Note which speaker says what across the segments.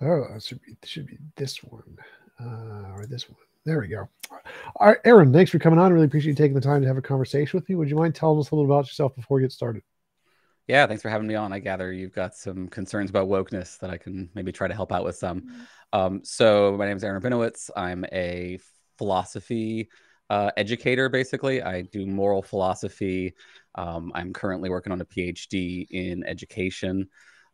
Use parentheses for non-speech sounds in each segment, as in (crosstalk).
Speaker 1: Oh, it should be, should be this one uh, or this one. There we go. All right, Aaron, thanks for coming on. I Really appreciate you taking the time to have a conversation with me. Would you mind telling us a little about yourself before we get started?
Speaker 2: Yeah, thanks for having me on. I gather you've got some concerns about wokeness that I can maybe try to help out with some. Mm-hmm. Um, so, my name is Aaron Rabinowitz. I'm a philosophy uh, educator, basically. I do moral philosophy. Um, I'm currently working on a PhD in education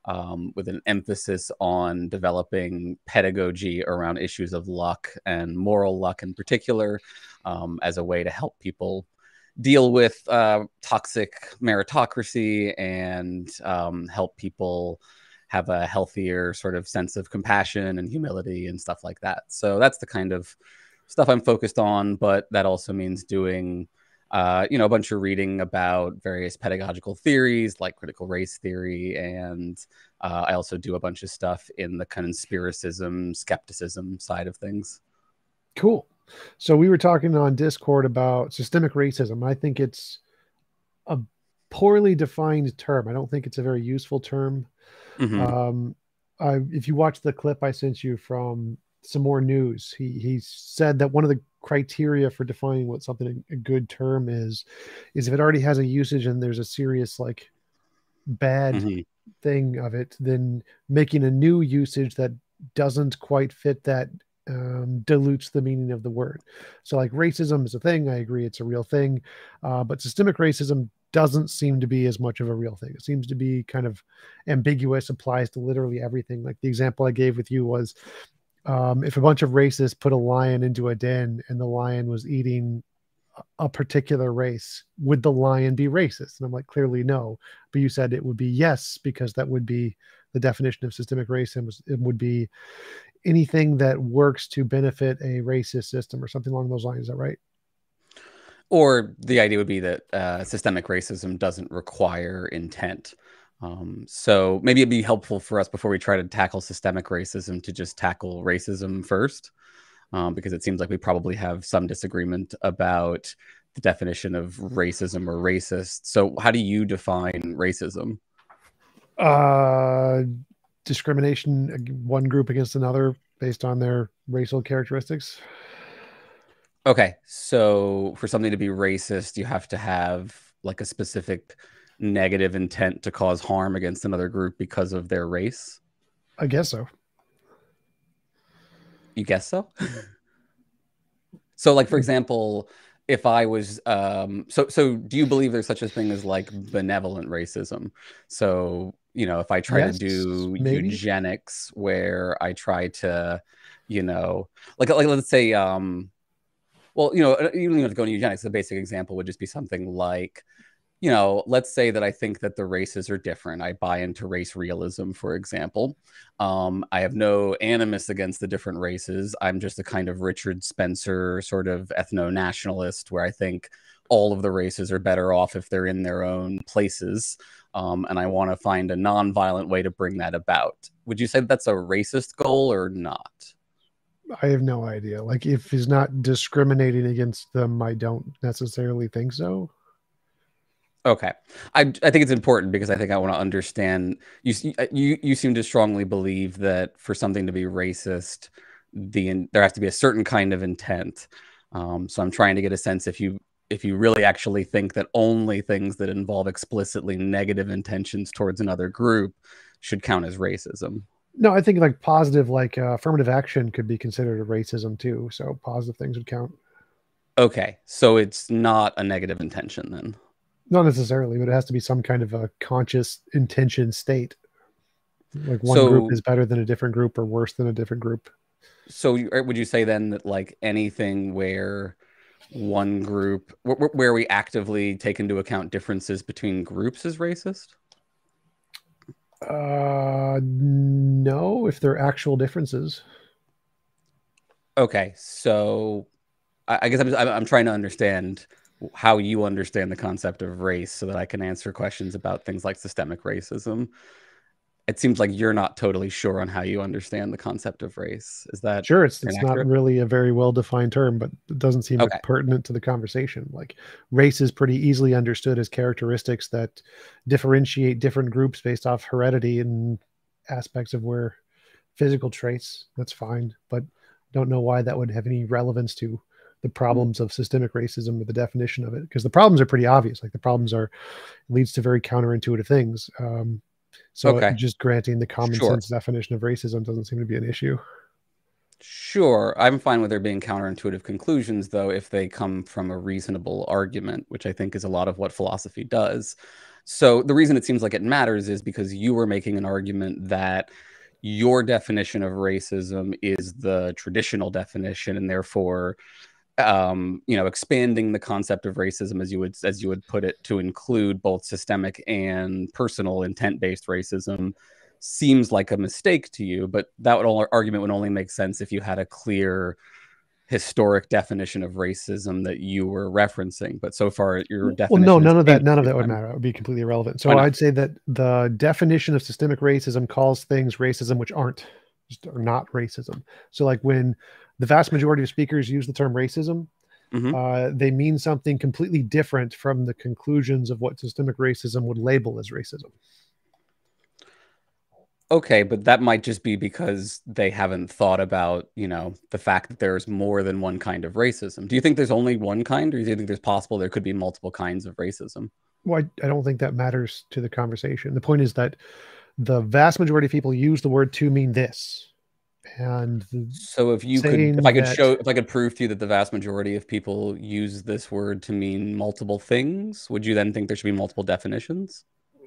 Speaker 2: um, with an emphasis on developing pedagogy around issues of luck and moral luck in particular um, as a way to help people deal with uh, toxic meritocracy and um, help people have a healthier sort of sense of compassion and humility and stuff like that. So that's the kind of stuff I'm focused on, but that also means doing uh, you know, a bunch of reading about various pedagogical theories like critical race theory. And uh, I also do a bunch of stuff in the conspiracism, skepticism side of things.
Speaker 1: Cool. So we were talking on Discord about systemic racism. I think it's a poorly defined term. I don't think it's a very useful term. Mm-hmm. Um, I, if you watch the clip I sent you from some more news, he he said that one of the criteria for defining what something a good term is is if it already has a usage and there's a serious like bad mm-hmm. thing of it then making a new usage that doesn't quite fit that um, dilutes the meaning of the word. So like racism is a thing. I agree it's a real thing. Uh, but systemic racism doesn't seem to be as much of a real thing. It seems to be kind of ambiguous applies to literally everything. Like the example i gave with you was um, if a bunch of racists put a lion into a den and the lion was eating a particular race, would the lion be racist? And I'm like, clearly no. But you said it would be yes, because that would be the definition of systemic racism. It would be anything that works to benefit a racist system or something along those lines. Is that right?
Speaker 2: Or the idea would be that uh, systemic racism doesn't require intent. Um, so maybe it'd be helpful for us before we try to tackle systemic racism to just tackle racism first, um, because it seems like we probably have some disagreement about the definition of racism or racist. So, how do you define racism?
Speaker 1: Uh, discrimination, one group against another based on their racial characteristics.
Speaker 2: Okay, so for something to be racist, you have to have like a specific negative intent to cause harm against another group because of their race?
Speaker 1: I guess so.
Speaker 2: You guess so? (laughs) so like for example, if I was um so so do you believe there's such a thing as like benevolent racism? So, you know, if I try yes, to do maybe. eugenics where I try to, you know, like like let's say um well, you know, you don't have to go into eugenics. The basic example would just be something like you know, let's say that I think that the races are different. I buy into race realism, for example. Um, I have no animus against the different races. I'm just a kind of Richard Spencer sort of ethno nationalist where I think all of the races are better off if they're in their own places. Um, and I want to find a non-violent way to bring that about. Would you say that that's a racist goal or not?
Speaker 1: I have no idea. Like, if he's not discriminating against them, I don't necessarily think so.
Speaker 2: Okay, I I think it's important because I think I want to understand. You uh, you you seem to strongly believe that for something to be racist, the there has to be a certain kind of intent. Um, so I'm trying to get a sense if you if you really actually think that only things that involve explicitly negative intentions towards another group should count as racism.
Speaker 1: No, I think like positive, like uh, affirmative action could be considered a racism too. So positive things would count.
Speaker 2: Okay, so it's not a negative intention then.
Speaker 1: Not necessarily, but it has to be some kind of a conscious intention state. Like one
Speaker 2: so,
Speaker 1: group is better than a different group or worse than a different group.
Speaker 2: So would you say then that like anything where one group where, we actively take into account differences between groups is racist?
Speaker 1: Uh, no, if they're actual differences.
Speaker 2: Okay, so I, I guess I'm, I'm trying to understand how you understand the concept of race so that I can answer questions about things like systemic racism. it seems like you're not totally sure on how you understand the concept of race. Is that
Speaker 1: sure? It's it's not really a very well defined term, but it doesn't seem okay. like pertinent to the conversation. Like race is pretty easily understood as characteristics that differentiate different groups based off heredity and aspects of where physical traits. That's fine, but don't know why that would have any relevance to the problems of systemic racism or the definition of it because the problems are pretty obvious like the problems are leads to very counterintuitive things um, so okay. just granting the common sure. sense definition of racism doesn't seem to be an issue.
Speaker 2: Sure. I'm fine with there being counterintuitive conclusions, though, if they come from a reasonable argument, which I think is a lot of what philosophy does. So the reason it seems like it matters is because you were making an argument that your definition of racism is the traditional definition, and therefore um, you know, expanding the concept of racism as you would as you would put it to include both systemic and personal intent-based racism seems like a mistake to you, but that would all, argument would only make sense if you had a clear historic definition of racism that you were referencing. But so far, your definition.
Speaker 1: Well, no, none of that. None of that would matter. It would be completely irrelevant. So I'd say that the definition of systemic racism calls things racism which aren't, just are not racism. So like when the vast majority of speakers use the term racism. Mm-hmm. Uh, they mean something completely different from the conclusions of what systemic racism would label as racism.
Speaker 2: Okay, but that might just be because they haven't thought about, you know, the fact that there's more than one kind of racism. Do you think there's only one kind, or do you think there's possible there could be multiple kinds of racism?
Speaker 1: Well, I, I don't think that matters to the conversation. The point is that the vast majority of people use the word to mean this and
Speaker 2: so if you could if i could that, show if i could prove to you that the vast majority of people use this word to mean multiple things would you then think there should be multiple definitions?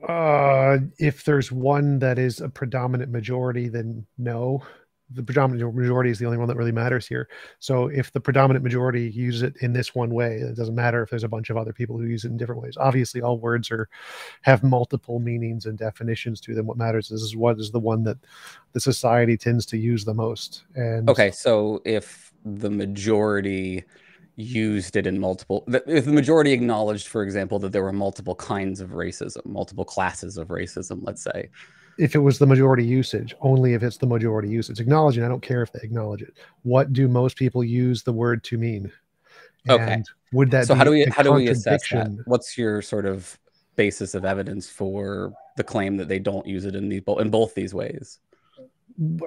Speaker 1: Uh if there's one that is a predominant majority then no the predominant majority is the only one that really matters here. So if the predominant majority use it in this one way, it doesn't matter if there's a bunch of other people who use it in different ways. Obviously, all words are have multiple meanings and definitions to them. What matters is what is the one that the society tends to use the most. And
Speaker 2: okay, so if the majority used it in multiple if the majority acknowledged for example that there were multiple kinds of racism multiple classes of racism let's say
Speaker 1: if it was the majority usage, only if it's the majority usage. Acknowledging, I don't care if they acknowledge it. What do most people use the word to mean?
Speaker 2: And okay.
Speaker 1: Would that
Speaker 2: so how do we how do we assess that? What's your sort of basis of evidence for the claim that they don't use it in the in both these ways?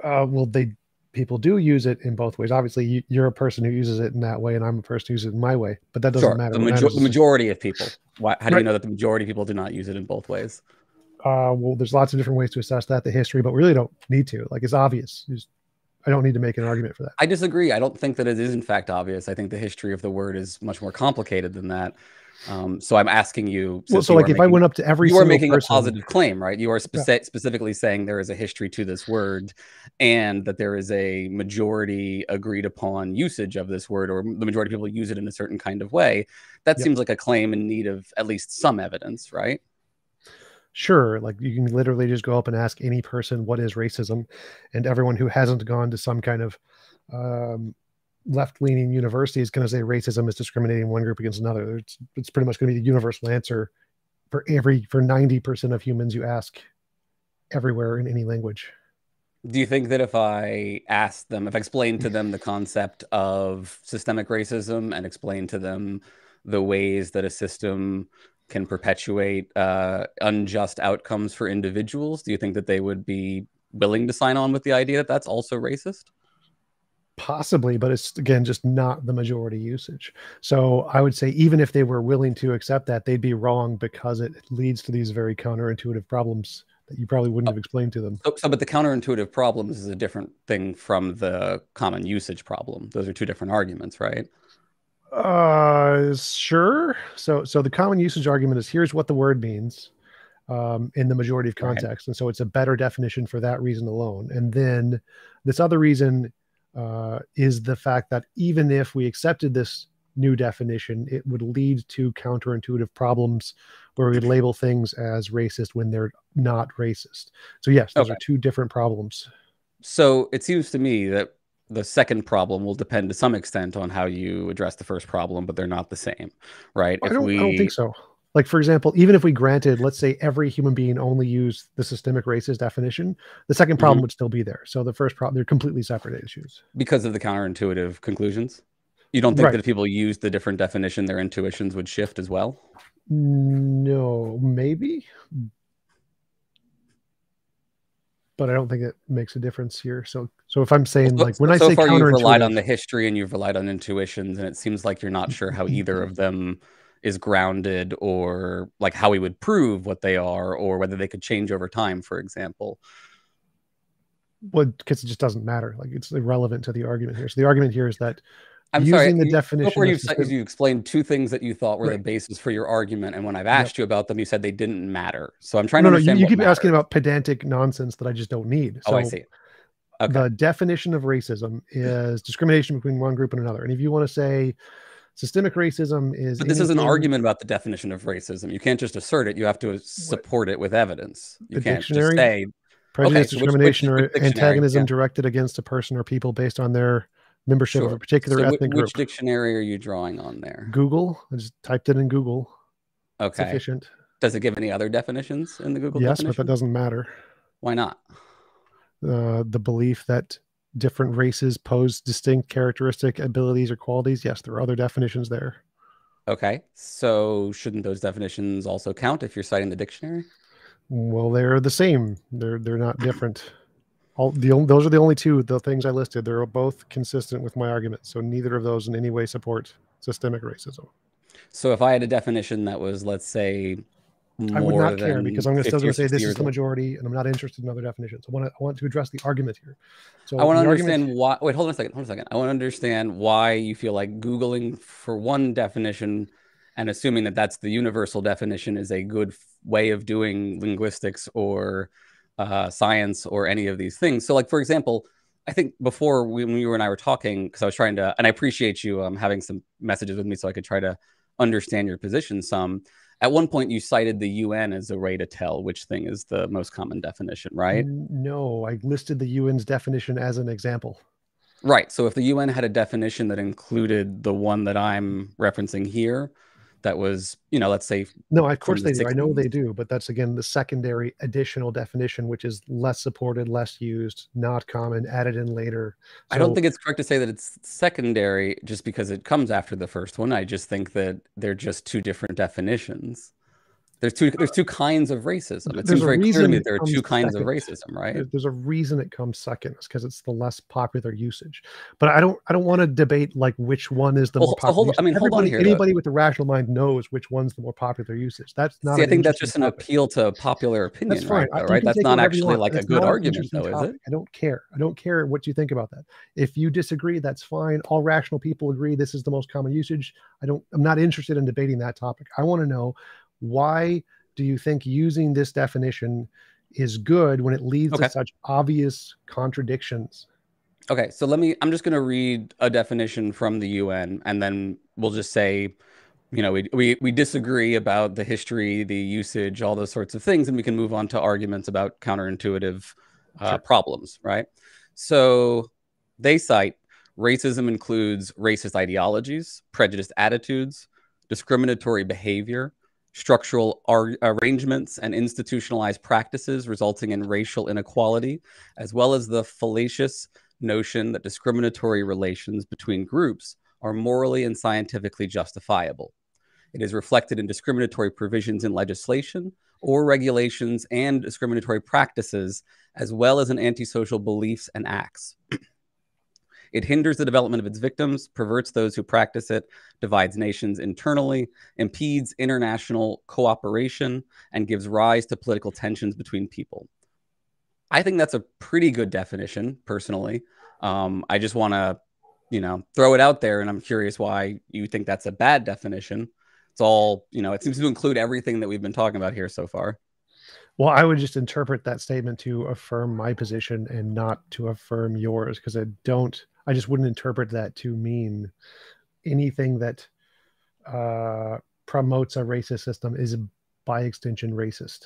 Speaker 1: Uh, well, they people do use it in both ways. Obviously, you, are a person who uses it in that way, and I'm a person who uses it in my way. But that doesn't sure. matter.
Speaker 2: The, major- the, majority of people. Why, how do right. you know that the majority of people do not use it in both ways?
Speaker 1: Uh, well, there's lots of different ways to assess that, the history, but we really don't need to. Like it's obvious. Just, I don't need to make an argument for that.
Speaker 2: I disagree. I don't think that it is in fact obvious. I think the history of the word is much more complicated than that. Um, so I'm asking you.
Speaker 1: Well, so like if making, I went up to every,
Speaker 2: you are making person, a positive claim, right? You are speci- yeah. specifically saying there is a history to this word, and that there is a majority agreed upon usage of this word, or the majority of people use it in a certain kind of way. That yep. seems like a claim in need of at least some evidence, right?
Speaker 1: Sure like you can literally just go up and ask any person what is racism and everyone who hasn't gone to some kind of um, left-leaning university is going to say racism is discriminating one group against another. It's, it's pretty much going to be the universal answer for every for 90% of humans you ask everywhere in any language.
Speaker 2: Do you think that if i asked them if i explained to (laughs) them the concept of systemic racism and explained to them the ways that a system can perpetuate uh, unjust outcomes for individuals, do you think that they would be willing to sign on with the idea that that's also racist?
Speaker 1: Possibly, but it's again just not the majority usage. So I would say even if they were willing to accept that, they'd be wrong because it leads to these very counterintuitive problems that you probably wouldn't have explained to them.
Speaker 2: So, so, but the counterintuitive problems is a different thing from the common usage problem. Those are two different arguments, right?
Speaker 1: Uh, sure. So, so the common usage argument is here's what the word means um, in the majority of context, and so it's a better definition for that reason alone. And then this other reason uh, is the fact that even if we accepted this new definition, it would lead to counterintuitive problems where we would label things as racist when they're not racist. So, yes, those okay. are two different problems.
Speaker 2: So, it seems to me that the second problem will depend to some extent on how you address the first problem, but they're not the same, right?
Speaker 1: I, don't, we... I don't think so. like for example even if we granted let's say every human being only used the systemic racist definition the second problem mm-hmm. would still be there so the first problem they're completely separate issues
Speaker 2: because of the counterintuitive conclusions you don't think right. that if people use the different definition their intuitions would shift as well
Speaker 1: no maybe but I don't think it makes a difference here. So, so if I'm saying like when
Speaker 2: so
Speaker 1: I say
Speaker 2: far you've relied on the history and you've relied on intuitions, and it seems like you're not sure how either of them is grounded or like how we would prove what they are or whether they could change over time, for example.
Speaker 1: Well, because it just doesn't matter. Like it's irrelevant to the argument here. So the argument here is that
Speaker 2: I'm using sorry, the definition before you, system... you explained two things that you thought were right. the basis for your argument, and when I've asked yep. you about them, you said they didn't matter. So I'm trying no, to understand.
Speaker 1: No, you, you keep matters. asking about pedantic nonsense that I just don't need.
Speaker 2: So oh, I see.
Speaker 1: Okay. The definition of racism is discrimination between one group and another. And if you want to say systemic racism is,
Speaker 2: but this anything... is an argument about the definition of racism. You can't just assert it; you have to support what? it with evidence. You the can't dictionary? just say
Speaker 1: prejudice, okay, discrimination, which, which, or antagonism yeah. directed against a person or people based on their membership sure. of a particular so ethnic
Speaker 2: which,
Speaker 1: group.
Speaker 2: Which dictionary are you drawing on there?
Speaker 1: Google. I just typed it in Google.
Speaker 2: Okay.
Speaker 1: Sufficient.
Speaker 2: Does it give any other definitions in the Google?
Speaker 1: Yes,
Speaker 2: definition?
Speaker 1: but that doesn't matter.
Speaker 2: Why not?
Speaker 1: Uh, the belief that different races pose distinct characteristic abilities or qualities. Yes, there are other definitions there.
Speaker 2: Okay. So shouldn't those definitions also count if you're citing the dictionary?
Speaker 1: Well, they're the same. They're they're not different all the only, those are the only two the things I listed. They're both consistent with my argument. So neither of those in any way support systemic racism.
Speaker 2: So if I had a definition that was, let's say,
Speaker 1: I would not care because I'm going to say this is the majority, and I'm not interested in other definitions. I want to I want to address the argument here.
Speaker 2: So I want to understand argument... why. Wait, hold on a second. Hold on a second. I want to understand why you feel like googling for one definition and assuming that that's the universal definition is a good way of doing linguistics or uh, science or any of these things. So, like for example, I think before we, when you and I were talking, because I was trying to, and I appreciate you um, having some messages with me so I could try to understand your position some. At one point, you cited the UN as a way to tell which thing is the most common definition, right?
Speaker 1: No, I listed the UN's definition as an example.
Speaker 2: Right. So if the UN had a definition that included the one that I'm referencing here, that was, you know, let's say.
Speaker 1: No, of course they do. I know they do, but that's again the secondary additional definition, which is less supported, less used, not common, added in later.
Speaker 2: So, I don't think it's correct to say that it's secondary just because it comes after the first one. I just think that they're just two different definitions. There's two there's two kinds of racism. It seems very clear to me there are two kinds second. of racism, right?
Speaker 1: There's a reason it comes second. It's because it's the less popular usage. But I don't I don't want to debate like which one is the well, more popular. Hold,
Speaker 2: I mean,
Speaker 1: Everybody,
Speaker 2: hold on here.
Speaker 1: Anybody though. with a rational mind knows which one's the more popular usage. That's not.
Speaker 2: See, I think that's just an topic. appeal to popular opinion, that's fine. right? right? That's not actually like a good argument, though, topic. is it?
Speaker 1: I don't care. I don't care what you think about that. If you disagree, that's fine. All rational people agree this is the most common usage. I don't. I'm not interested in debating that topic. I want to know why do you think using this definition is good when it leads okay. to such obvious contradictions?
Speaker 2: Okay, so let me, I'm just going to read a definition from the UN and then we'll just say, you know, we, we, we disagree about the history, the usage, all those sorts of things, and we can move on to arguments about counterintuitive uh, sure. problems, right? So they cite racism includes racist ideologies, prejudiced attitudes, discriminatory behavior, structural ar- arrangements and institutionalized practices resulting in racial inequality, as well as the fallacious notion that discriminatory relations between groups are morally and scientifically justifiable. It is reflected in discriminatory provisions in legislation or regulations and discriminatory practices, as well as in antisocial beliefs and acts. (clears throat) It hinders the development of its victims, perverts those who practice it, divides nations internally, impedes international cooperation, and gives rise to political tensions between people. I think that's a pretty good definition, personally. Um, I just want to, you know, throw it out there, and I'm curious why you think that's a bad definition. It's all, you know, it seems to include everything that we've been talking about here so far.
Speaker 1: Well, I would just interpret that statement to affirm my position and not to affirm yours because I don't I just wouldn't interpret that to mean anything that uh, promotes a racist system is by extension racist.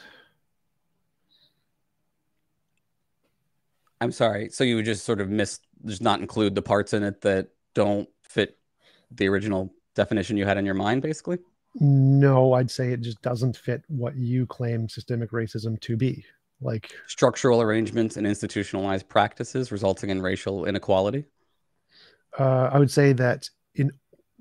Speaker 2: I'm sorry. So you would just sort of miss, just not include the parts in it that don't fit the original definition you had in your mind, basically?
Speaker 1: No, I'd say it just doesn't fit what you claim systemic racism to be. Like
Speaker 2: structural arrangements and institutionalized practices resulting in racial inequality.
Speaker 1: Uh, I would say that in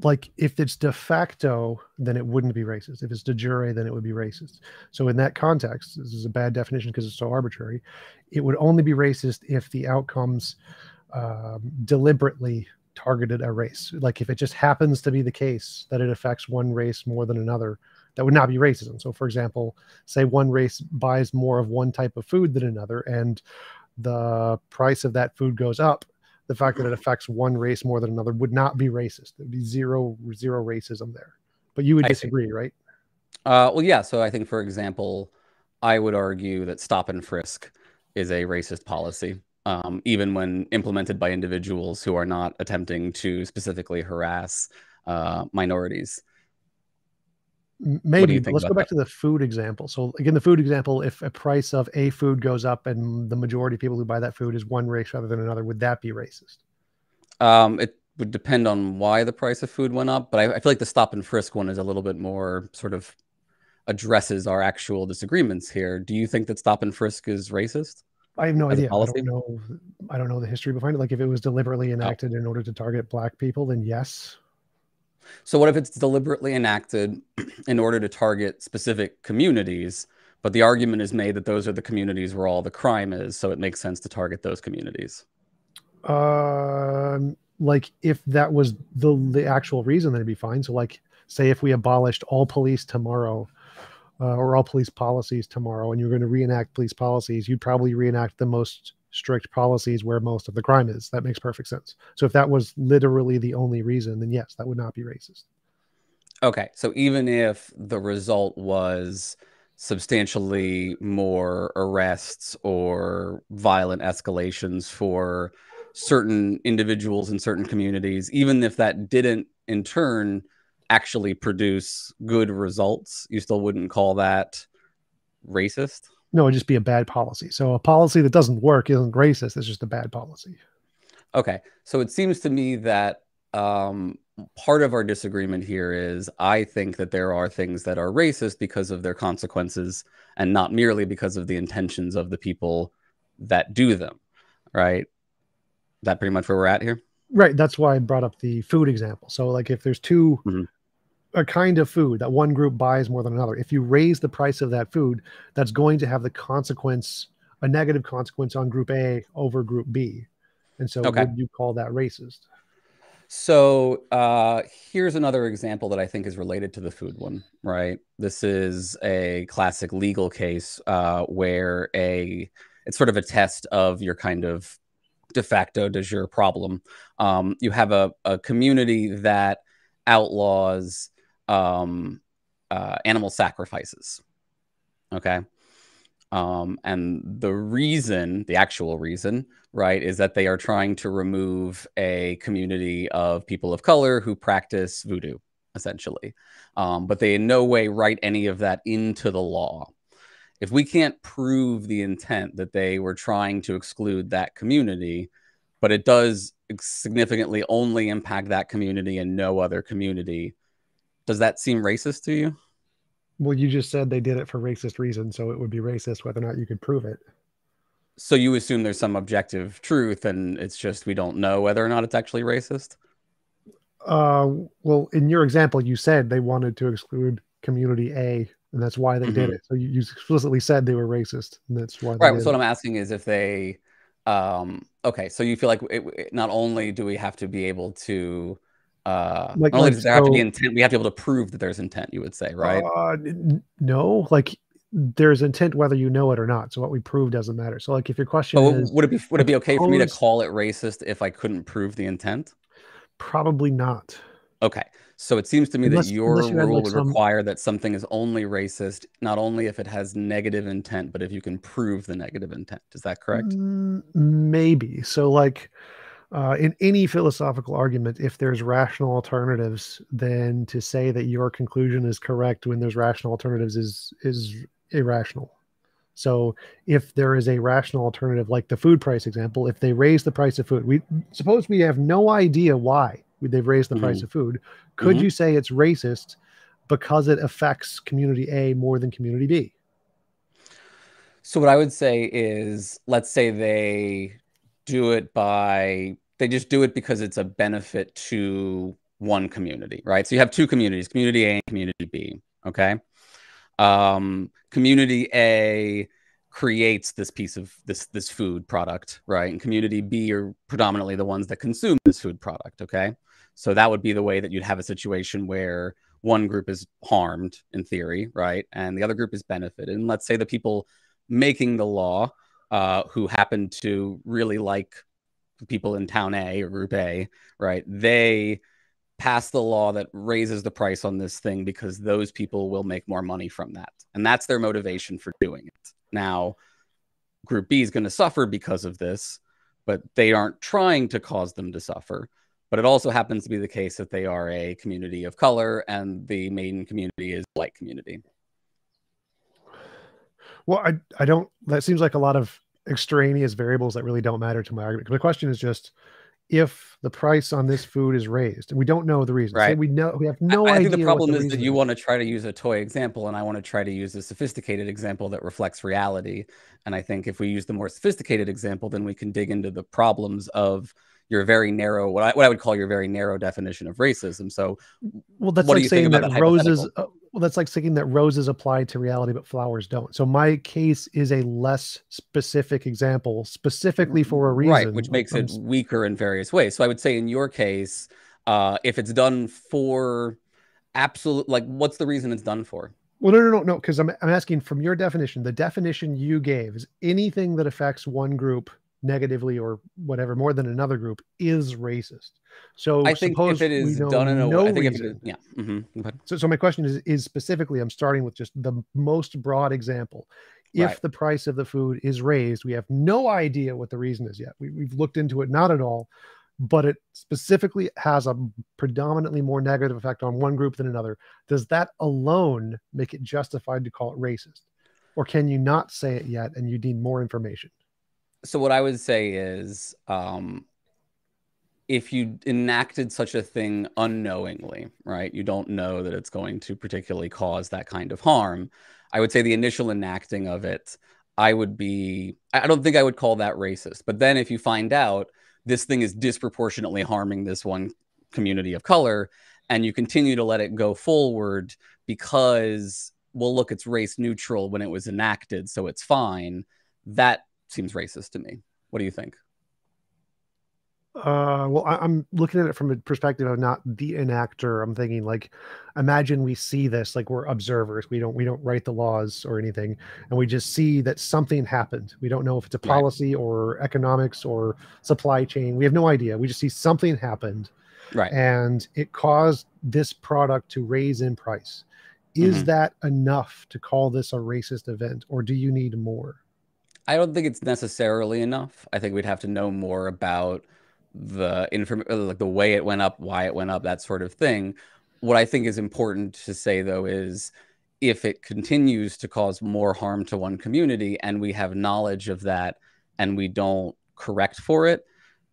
Speaker 1: like if it's de facto, then it wouldn't be racist. If it's de jure, then it would be racist. So in that context, this is a bad definition because it's so arbitrary. It would only be racist if the outcomes um, deliberately targeted a race. Like if it just happens to be the case that it affects one race more than another, that would not be racism. So, for example, say one race buys more of one type of food than another, and the price of that food goes up. The fact that it affects one race more than another would not be racist. There'd be zero zero racism there. But you would disagree, right?
Speaker 2: Uh, well, yeah. So I think, for example, I would argue that stop and frisk is a racist policy um, even when implemented by individuals who are not attempting to specifically harass uh, minorities.
Speaker 1: Maybe. Let's go back that? to the food example. So, again, the food example, if a price of a food goes up and the majority of people who buy that food is one race rather than another, would that be racist?
Speaker 2: Um, it would depend on why the price of food went up, but I, I feel like the stop and frisk one is a little bit more sort of addresses our actual disagreements here. Do you think that stop and frisk is racist?
Speaker 1: I have no idea. I don't know. I don't know the history behind it. Like if it was deliberately oh. enacted oh. in order to target black people, then yes.
Speaker 2: So what if it's deliberately enacted (clears throat) in order to target specific communities, but the argument is made that those are the communities where all the crime is, so it makes sense to target those communities?
Speaker 1: Um, like if that was the the actual reason, then it'd be fine. So like, say if we abolished all police tomorrow, uh, or all police policies tomorrow and you're going to reenact police policies, you'd probably reenact the most strict policies where most of the crime is. That makes perfect sense. So if that was literally the only reason, then yes, that would not be racist.
Speaker 2: Okay. So even if the result was substantially more arrests or violent escalations for certain individuals in certain communities, even if that didn't in turn actually produce good results, you still wouldn't call that racist?
Speaker 1: No, it'd just be a bad policy. So a policy that doesn't work isn't racist. It's just a bad policy.
Speaker 2: Okay. So it seems to me that um, part of our disagreement here is I think that there are things that are racist because of their consequences and not merely because of the intentions of the people that do them. Right. That pretty much where we're at here.
Speaker 1: Right. That's why I brought up the food example. So, like, if there's 2 mm-hmm. A kind of food that one group buys more than another, if you raise the price of that food, that's going to have the consequence, a negative consequence on group A over group B. And so, okay. would you call that racist?
Speaker 2: So, uh, here's another example that I think is related to the food one, right? This is a classic legal case uh, where a it's sort of a test of your kind of de facto de jure problem. Um, you have a, a community that outlaws um, uh, animal sacrifices. Okay. Um, and the reason, the actual reason, right, is that they are trying to remove a community of people of color who practice voodoo, essentially. Um, but they in no way write any of that into the law if we can't prove the intent that they were trying to exclude that community, but it does significantly only impact that community and no other community, does that seem racist to you?
Speaker 1: Well, you just said they did it for racist reasons, so it would be racist whether or not you could prove it.
Speaker 2: So you assume there's some objective truth, and it's just we don't know whether or not it's actually racist.
Speaker 1: Uh, well, in your example, you said they wanted to exclude community A and that's why they mm-hmm. did it. So you, you, explicitly said they were racist, and that's why.
Speaker 2: Right. So what I'm asking is if they, um, okay, so you feel like it, it, not only do we have to be able to, uh, like, not only does there so, have to be intent, we have to be able to prove that there's intent. You would say, right?
Speaker 1: Uh, no, like there's intent whether you know it or not. So what we prove doesn't matter. So like if your question oh, is,
Speaker 2: would it be would it be okay for me to call it racist if I couldn't prove the intent?
Speaker 1: Probably not.
Speaker 2: Okay. So it seems to me unless, that your you rule like would some... require that something is only racist, not only if it has negative intent, but if you can prove the negative intent. Is that correct? Mm,
Speaker 1: maybe. So, like uh, in any philosophical argument, if there's rational alternatives, then to say that your conclusion is correct when there's rational alternatives is is irrational. So if there is a rational alternative, like the food price example, if they raise the price of food, we suppose we have no idea why they've raised the mm-hmm. price of food. Could mm-hmm. you say it's racist because it affects community A more than community B?
Speaker 2: So what I would say is let's say they do it by they just do it because it's a benefit to one community, right? So you have two communities, community A and community B, okay? Um, community A creates this piece of this this food product, right? And community B are predominantly the ones that consume this food product, okay? So that would be the way that you'd have a situation where one group is harmed in theory, right? And the other group is benefited. And let's say the people making the law uh, who happen to really like people in town A or group A, right? They pass the law that raises the price on this thing because those people will make more money from that. And that's their motivation for doing it. Now, group B is going to suffer because of this, but they aren't trying to cause them to suffer. But it also happens to be the case that they are a community of color and the main community is white community.
Speaker 1: Well, I, I don't, that seems like a lot of extraneous variables that really don't matter to my argument. The question is just if the price on this food is raised, and we don't know the reason.
Speaker 2: Right.
Speaker 1: we know we have no
Speaker 2: I,
Speaker 1: idea.
Speaker 2: I think the problem
Speaker 1: the
Speaker 2: is that you
Speaker 1: is.
Speaker 2: want to try to use a toy example, and I want to try to use a sophisticated example that reflects reality. And I think if we use the more sophisticated example, then we can dig into the problems of your very narrow what I, what I would call your very narrow definition of racism. So,
Speaker 1: well, that's
Speaker 2: what
Speaker 1: like saying
Speaker 2: about
Speaker 1: that,
Speaker 2: that
Speaker 1: roses. Uh, well, that's like saying that roses apply to reality, but flowers don't. So my case is a less specific example, specifically for a reason,
Speaker 2: right, which makes it weaker in various ways. So I would say in your case, uh, if it's done for absolute, like, what's the reason it's done for?
Speaker 1: Well, no, no, no, no, because I'm I'm asking from your definition. The definition you gave is anything that affects one group negatively or whatever more than another group is racist. So
Speaker 2: I think if it is done in a
Speaker 1: no
Speaker 2: way, I think if it
Speaker 1: reason.
Speaker 2: is, yeah. hmm
Speaker 1: So, so my question is, is specifically, I'm starting with just the most broad example. If
Speaker 2: Right.
Speaker 1: the price of the food is raised, we have no idea what the reason is yet. We, we've looked into it, not at all, but it specifically has a predominantly more negative effect on one group than another. Does that alone make it justified to call it racist? Or can you not say it yet and you need more information?
Speaker 2: So what I would say is, um, if you enacted such a thing unknowingly, right? You don't know that it's going to particularly cause that kind of harm. I would say the initial enacting of it, I would be, I don't think I would call that racist. But then if you find out this thing is disproportionately harming this one community of color, and you continue to let it go forward because, well, look, it's race neutral when it was enacted, so it's fine. That seems racist to me. What do you think?
Speaker 1: Uh, well, I, I'm looking at it from a perspective of not the enactor. I'm thinking like, imagine we see this like we're observers. We don't we don't write the laws or anything, and we just see that something happened. We don't know if it's a
Speaker 2: Right.
Speaker 1: policy or economics or supply chain. We have no idea. We just see something happened,
Speaker 2: Right.
Speaker 1: and it caused this product to raise in price. Is
Speaker 2: Mhm.
Speaker 1: that enough to call this a racist event, or do you need more?
Speaker 2: I don't think it's necessarily enough. I think we'd have to know more about the inform uh, like the way it went up, why it went up, that sort of thing. What I think is important to say though is if it continues to cause more harm to one community and we have knowledge of that and we don't correct for it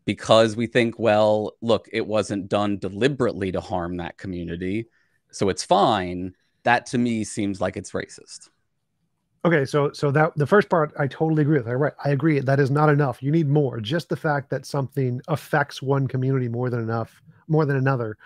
Speaker 2: because we think, well, look, it wasn't done deliberately to harm that community, so it's fine. That to me seems like it's racist.
Speaker 1: Okay, so so that the first part I totally agree with. I right, I agree that is not enough. You need more. Just the fact that something affects one community more than enough, more than another,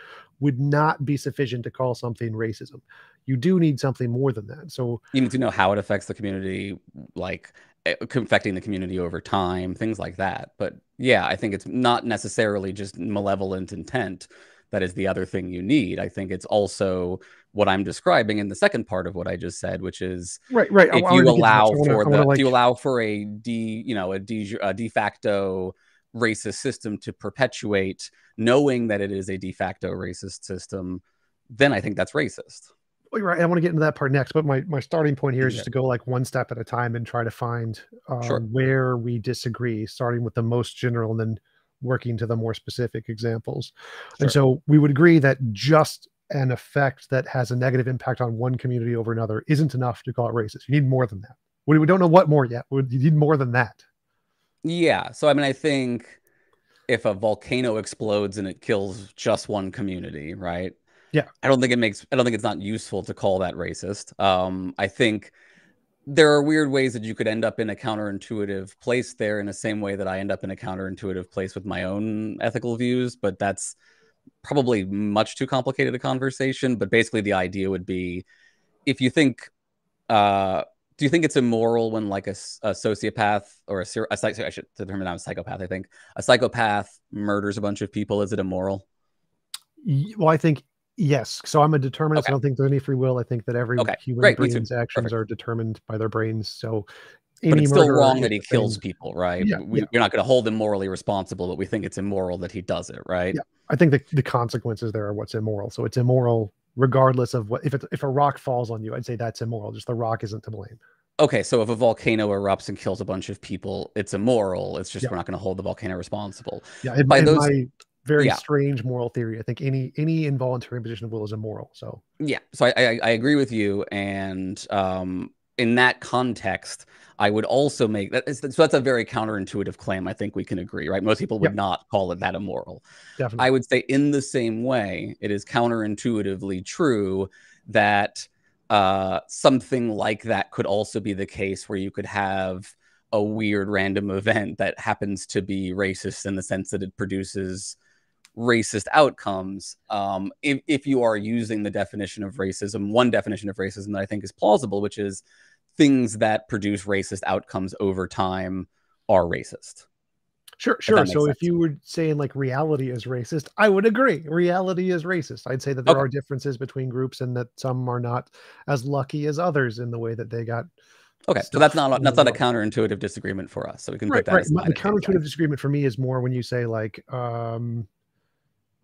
Speaker 1: would not be sufficient to call something racism. You do need something more than that. So
Speaker 2: you need to know how it affects the community, like eh, affecting the community over time, things like that. But yeah, I think it's not necessarily just malevolent intent that is the other thing you need. I think it's also what I'm describing in the second part of what I just said, which is
Speaker 1: right, right.
Speaker 2: If you
Speaker 1: to get to that.
Speaker 2: allow
Speaker 1: wanna-
Speaker 2: for the
Speaker 1: wanna,
Speaker 2: if
Speaker 1: like-
Speaker 2: you allow for a de you know a de, a de facto racist system to perpetuate, knowing that it is a de facto racist system, then I think that's racist.
Speaker 1: Well, you're right. I want to get into that part next, but my, my starting point here is
Speaker 2: Yeah.
Speaker 1: just to go like one step at a time and try to find uh,
Speaker 2: Sure.
Speaker 1: where we disagree, starting with the most general and then working to the more specific examples. And so we would agree that just an effect that has a negative impact on one community over another isn't enough to call it racist. You need more than that. We, we don't know what more yet. We, you need more than that.
Speaker 2: Yeah. So I mean, I think if a volcano explodes and it kills just one community, right?
Speaker 1: Yeah.
Speaker 2: I don't think it makes I don't think it's not useful to call that racist. Um, I think there are weird ways that you could end up in a counterintuitive place there in the same way that I end up in a counterintuitive place with my own ethical views, but that's probably much too complicated a conversation. But basically the idea would be if you think uh do you think it's immoral when like a, a sociopath or a, a I should determine I'm a psychopath I think. A psychopath murders a bunch of people. Is it immoral?
Speaker 1: Well I think yes so I'm a determinist okay. I don't think there's any free will I think that every okay. human Great. brain's actions Perfect. are determined by their brains so
Speaker 2: but it's still wrong that he kills people, right? Yeah, we, yeah. You're not going to hold him morally responsible, but we think it's immoral that he does it, right?
Speaker 1: Yeah, I think the, the consequences there are what's immoral. So it's immoral regardless of what if it's if a rock falls on you, I'd say that's immoral. Just the rock isn't to blame.
Speaker 2: Okay, so if a volcano erupts and kills a bunch of people, it's immoral. It's just yeah. we're not going to hold the volcano responsible.
Speaker 1: Yeah, by those, my very yeah. strange moral theory, I think any any involuntary imposition of will is immoral. So
Speaker 2: yeah, so I I, I agree with you, and um, in that context, I would also make that. So that's a very counterintuitive claim. I think we can agree, right? Most people would yep. not call it that immoral. Definitely. I would say, in the same way, it is counterintuitively true that uh, something like that could also be the case where you could have a weird random event that happens to be racist in the sense that it produces racist outcomes. Um, if, if you are using the definition of racism, one definition of racism that I think is plausible, which is things that produce racist outcomes over time are racist.
Speaker 1: Sure, sure. So sense. if you were saying like reality is racist, I would agree. Reality is racist. I'd say that there okay. are differences between groups and that some are not as lucky as others in the way that they got.
Speaker 2: Okay, so that's not that's not a counterintuitive disagreement for us. So we can right, put that.
Speaker 1: Right. The counterintuitive disagreement for me is more when you say like, um,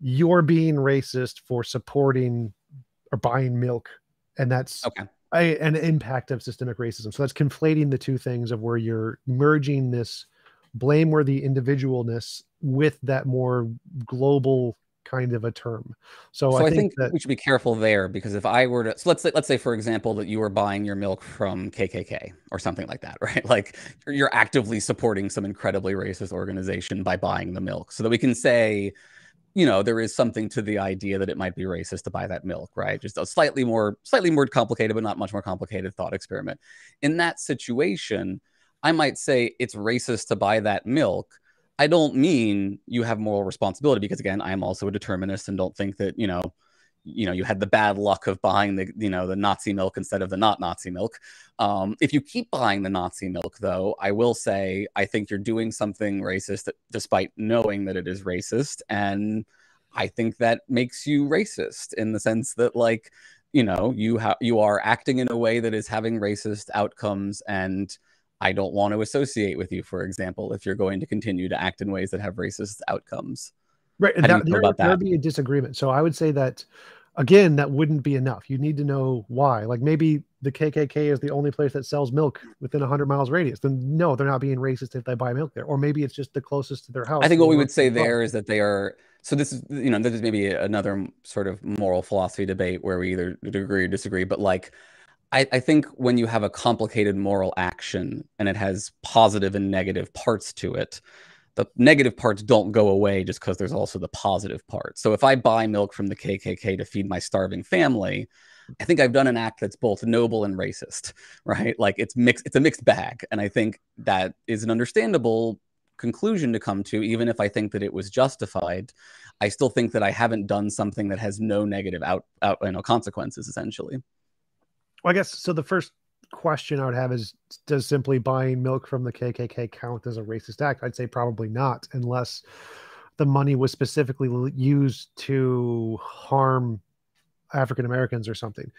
Speaker 1: you're being racist for supporting or buying milk, and that's
Speaker 2: okay
Speaker 1: a, an impact of systemic racism. So that's conflating the two things of where you're merging this blameworthy individualness with that more global kind of a term. So,
Speaker 2: so I, think, I think that we should be careful there because if I were to, so let's say, let's say for example that you were buying your milk from KKK or something like that, (laughs) right? Like you're actively supporting some incredibly racist organization by buying the milk, so that we can say you know there is something to the idea that it might be racist to buy that milk right? Just a slightly more slightly more complicated but not much more complicated thought experiment. In that situation i might say it's racist to buy that milk. I don't mean you have moral responsibility because again i'm also a determinist and don't think that you know you know you had the bad luck of buying the you know the nazi milk instead of the not nazi milk. Um, if you keep buying the nazi milk though i will say i think you're doing something racist despite knowing that it is racist and i think that makes you racist in the sense that like you know you have you are acting in a way that is having racist outcomes and i don't want to associate with you for example if you're going to continue to act in ways that have racist outcomes
Speaker 1: Right. How that, there, that? There'd be a disagreement. So I would say that again, that wouldn't be enough. You need to know why. Like maybe the KKK is the only place that sells milk within 100 miles radius. Then no, they're not being racist if they buy milk there. Or maybe it's just the closest to their house.
Speaker 2: I think what we would say there is that they are. So this is, you know, this is maybe another sort of moral philosophy debate where we either agree or disagree. But like, I, I think when you have a complicated moral action and it has positive and negative parts to it, the negative parts don't go away just because there's also the positive part. So if I buy milk from the KKK to feed my starving family, I think I've done an act that's both noble and racist, (laughs) right? Like it's mixed, it's a mixed bag. And I think that is an understandable conclusion to come to, even if I think that it was justified. I still think that I haven't done something that has no negative out, out you know, consequences, essentially.
Speaker 1: Well, I guess so. The first question I would have is does simply buying milk from the KKK count as a racist act? I'd say probably not, unless the money was specifically used to harm African Americans or something.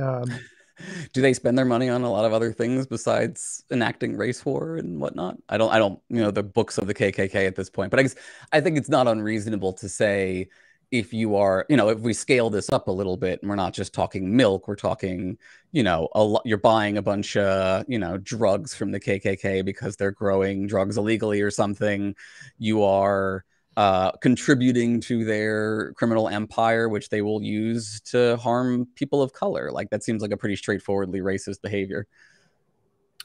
Speaker 1: Um, (laughs)
Speaker 2: Do they spend their money on a lot of other things besides enacting race war and whatnot? I don't, I don't, you know, the books of the KKK at this point, but I guess I think it's not unreasonable to say if you are, you know, if we scale this up a little bit and we're not just talking milk, we're talking, you know, a lot, you're buying a bunch of, you know, drugs from the KKK because they're growing drugs illegally or something. You are uh, contributing to their criminal empire, which they will use to harm people of color. Like that seems like a pretty straightforwardly racist behavior.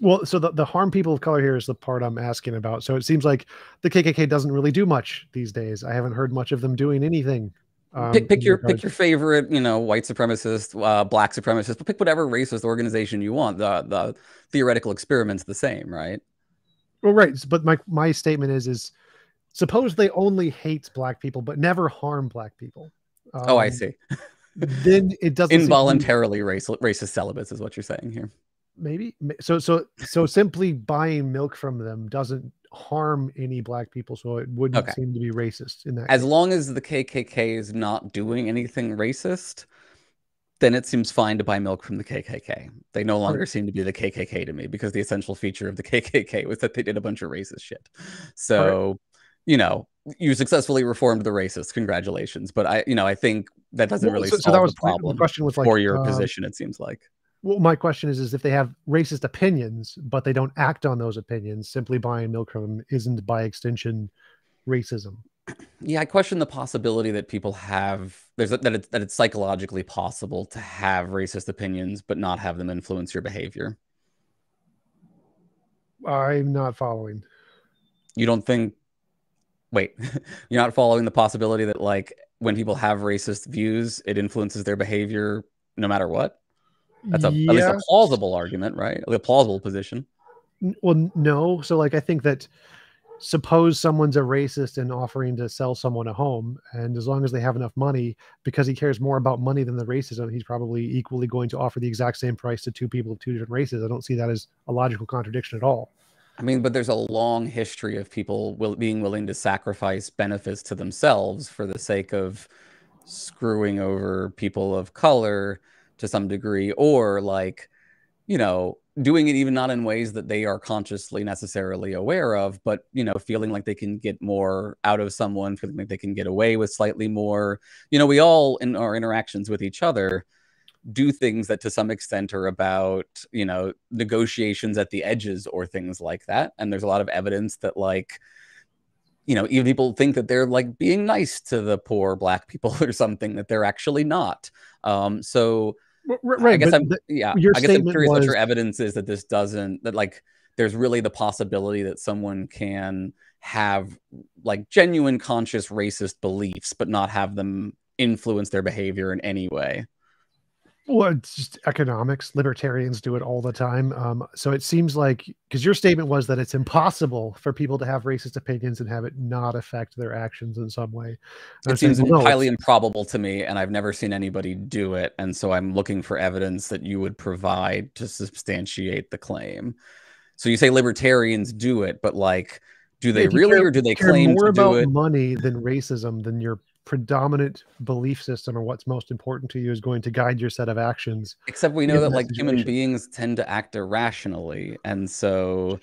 Speaker 1: Well, so the, the harm people of color here is the part I'm asking about. So it seems like the KKK doesn't really do much these days. I haven't heard much of them doing anything
Speaker 2: Um, pick pick your pick your favorite, you know, white supremacist, uh, black supremacist, but pick whatever racist organization you want. The the theoretical experiment's the same, right?
Speaker 1: Well, right. But my my statement is is suppose they only hate black people but never harm black people.
Speaker 2: Um, oh, I um, see. (laughs)
Speaker 1: then it doesn't
Speaker 2: involuntarily race, racist celibates is what you're saying here.
Speaker 1: Maybe so. So so simply buying milk from them doesn't harm any black people, so it wouldn't okay. seem to be racist in that.
Speaker 2: As case. long as the KKK is not doing anything racist, then it seems fine to buy milk from the KKK. They no longer seem to be the KKK to me because the essential feature of the (laughs) KKK was that they did a bunch of racist shit. So, right. you know, you successfully reformed the racists. Congratulations. But I, you know, I think that doesn't well, really so, solve so that was, the problem. The question was like, for your uh, position, it seems like
Speaker 1: well, my question is, is if they have racist opinions, but they don't act on those opinions, simply buying milk from them isn't by extension racism.
Speaker 2: Yeah, I question the possibility that people have there's a, that it's that it's psychologically possible to have racist opinions but not have them influence your behavior.
Speaker 1: I'm not following.
Speaker 2: You don't think wait, (laughs) you're not following the possibility that like when people have racist views, it influences their behavior no matter what? That's a, yeah. at least a plausible argument, right? A plausible position.
Speaker 1: Well, no. So, like, I think that suppose someone's a racist and offering to sell someone a home, and as long as they have enough money, because he cares more about money than the racism, he's probably equally going to offer the exact same price to two people of two different races. I don't see that as a logical contradiction at all.
Speaker 2: I mean, but there's a long history of people will, being willing to sacrifice benefits to themselves for the sake of screwing over people of color to some degree, or like, you know, doing it even not in ways that they are consciously necessarily aware of, but you know, feeling like they can get more out of someone, feeling like they can get away with slightly more. You know, we all in our interactions with each other do things that to some extent are about, you know, negotiations at the edges or things like that. And there's a lot of evidence that like you know, even people think that they're like being nice to the poor black people (laughs) or something that they're actually not. Um, so right, I guess I'm, yeah, I guess I'm curious was... what your evidence is that this doesn't, that like there's really the possibility that someone can have like genuine conscious racist beliefs, but not have them influence their behavior in any way.
Speaker 1: Well, it's just economics. Libertarians do it all the time. Um, so it seems like because your statement was that it's impossible for people to have racist opinions and have it not affect their actions in some way.
Speaker 2: And it seems saying, well, highly no, improbable to me, and I've never seen anybody do it. And so I'm looking for evidence that you would provide to substantiate the claim. So you say libertarians do it, but like, do they really, care, or do they claim more about do it?
Speaker 1: Money than racism than your predominant belief system or what's most important to you is going to guide your set of actions.
Speaker 2: Except we know that, that like situation. human beings tend to act irrationally. And so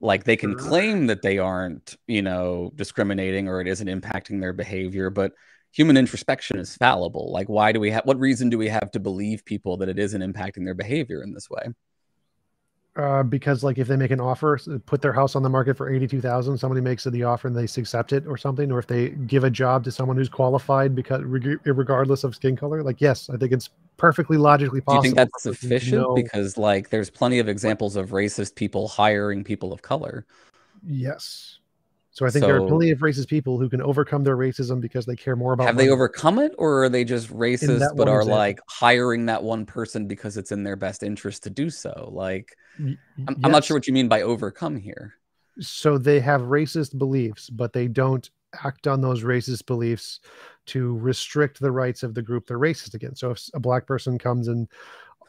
Speaker 2: like they can claim that they aren't, you know, discriminating or it isn't impacting their behavior, but human introspection is fallible. Like why do we have what reason do we have to believe people that it isn't impacting their behavior in this way?
Speaker 1: Uh, because like if they make an offer, put their house on the market for eighty two thousand, somebody makes the offer and they accept it or something, or if they give a job to someone who's qualified because regardless of skin color, like yes, I think it's perfectly logically possible.
Speaker 2: Do you think that's sufficient? No... Because like there's plenty of examples of racist people hiring people of color.
Speaker 1: Yes. So I think so, there are plenty of racist people who can overcome their racism because they care more about.
Speaker 2: Have money. they overcome it, or are they just racist but are example. like hiring that one person because it's in their best interest to do so? Like, I'm, yes. I'm not sure what you mean by overcome here.
Speaker 1: So they have racist beliefs, but they don't act on those racist beliefs to restrict the rights of the group they're racist against. So if a black person comes and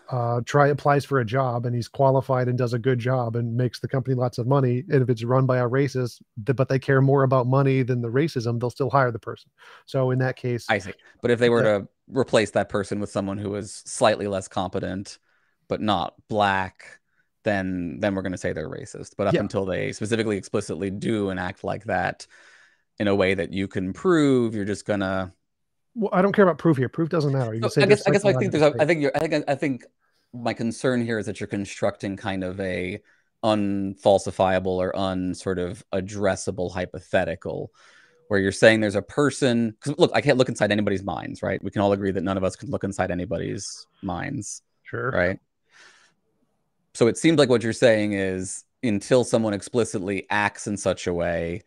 Speaker 1: uh, try applies for a job and he's qualified and does a good job and makes the company lots of money. And if it's run by a racist, but they care more about money than the racism, they'll still hire the person. So in that case,
Speaker 2: I see. But if they were to replace that person with someone who is slightly less competent, but not black, then then we're going to say they're racist. But up yeah. until they specifically, explicitly do and act like that in a way that you can prove, you're just gonna
Speaker 1: well, I don't care about proof here. Proof doesn't matter.
Speaker 2: You so I guess I guess I think there's a, I think you're I think I think my concern here is that you're constructing kind of a unfalsifiable or un sort of addressable hypothetical where you're saying there's a person because look i can't look inside anybody's minds right we can all agree that none of us can look inside anybody's minds
Speaker 1: sure
Speaker 2: right so it seems like what you're saying is until someone explicitly acts in such a way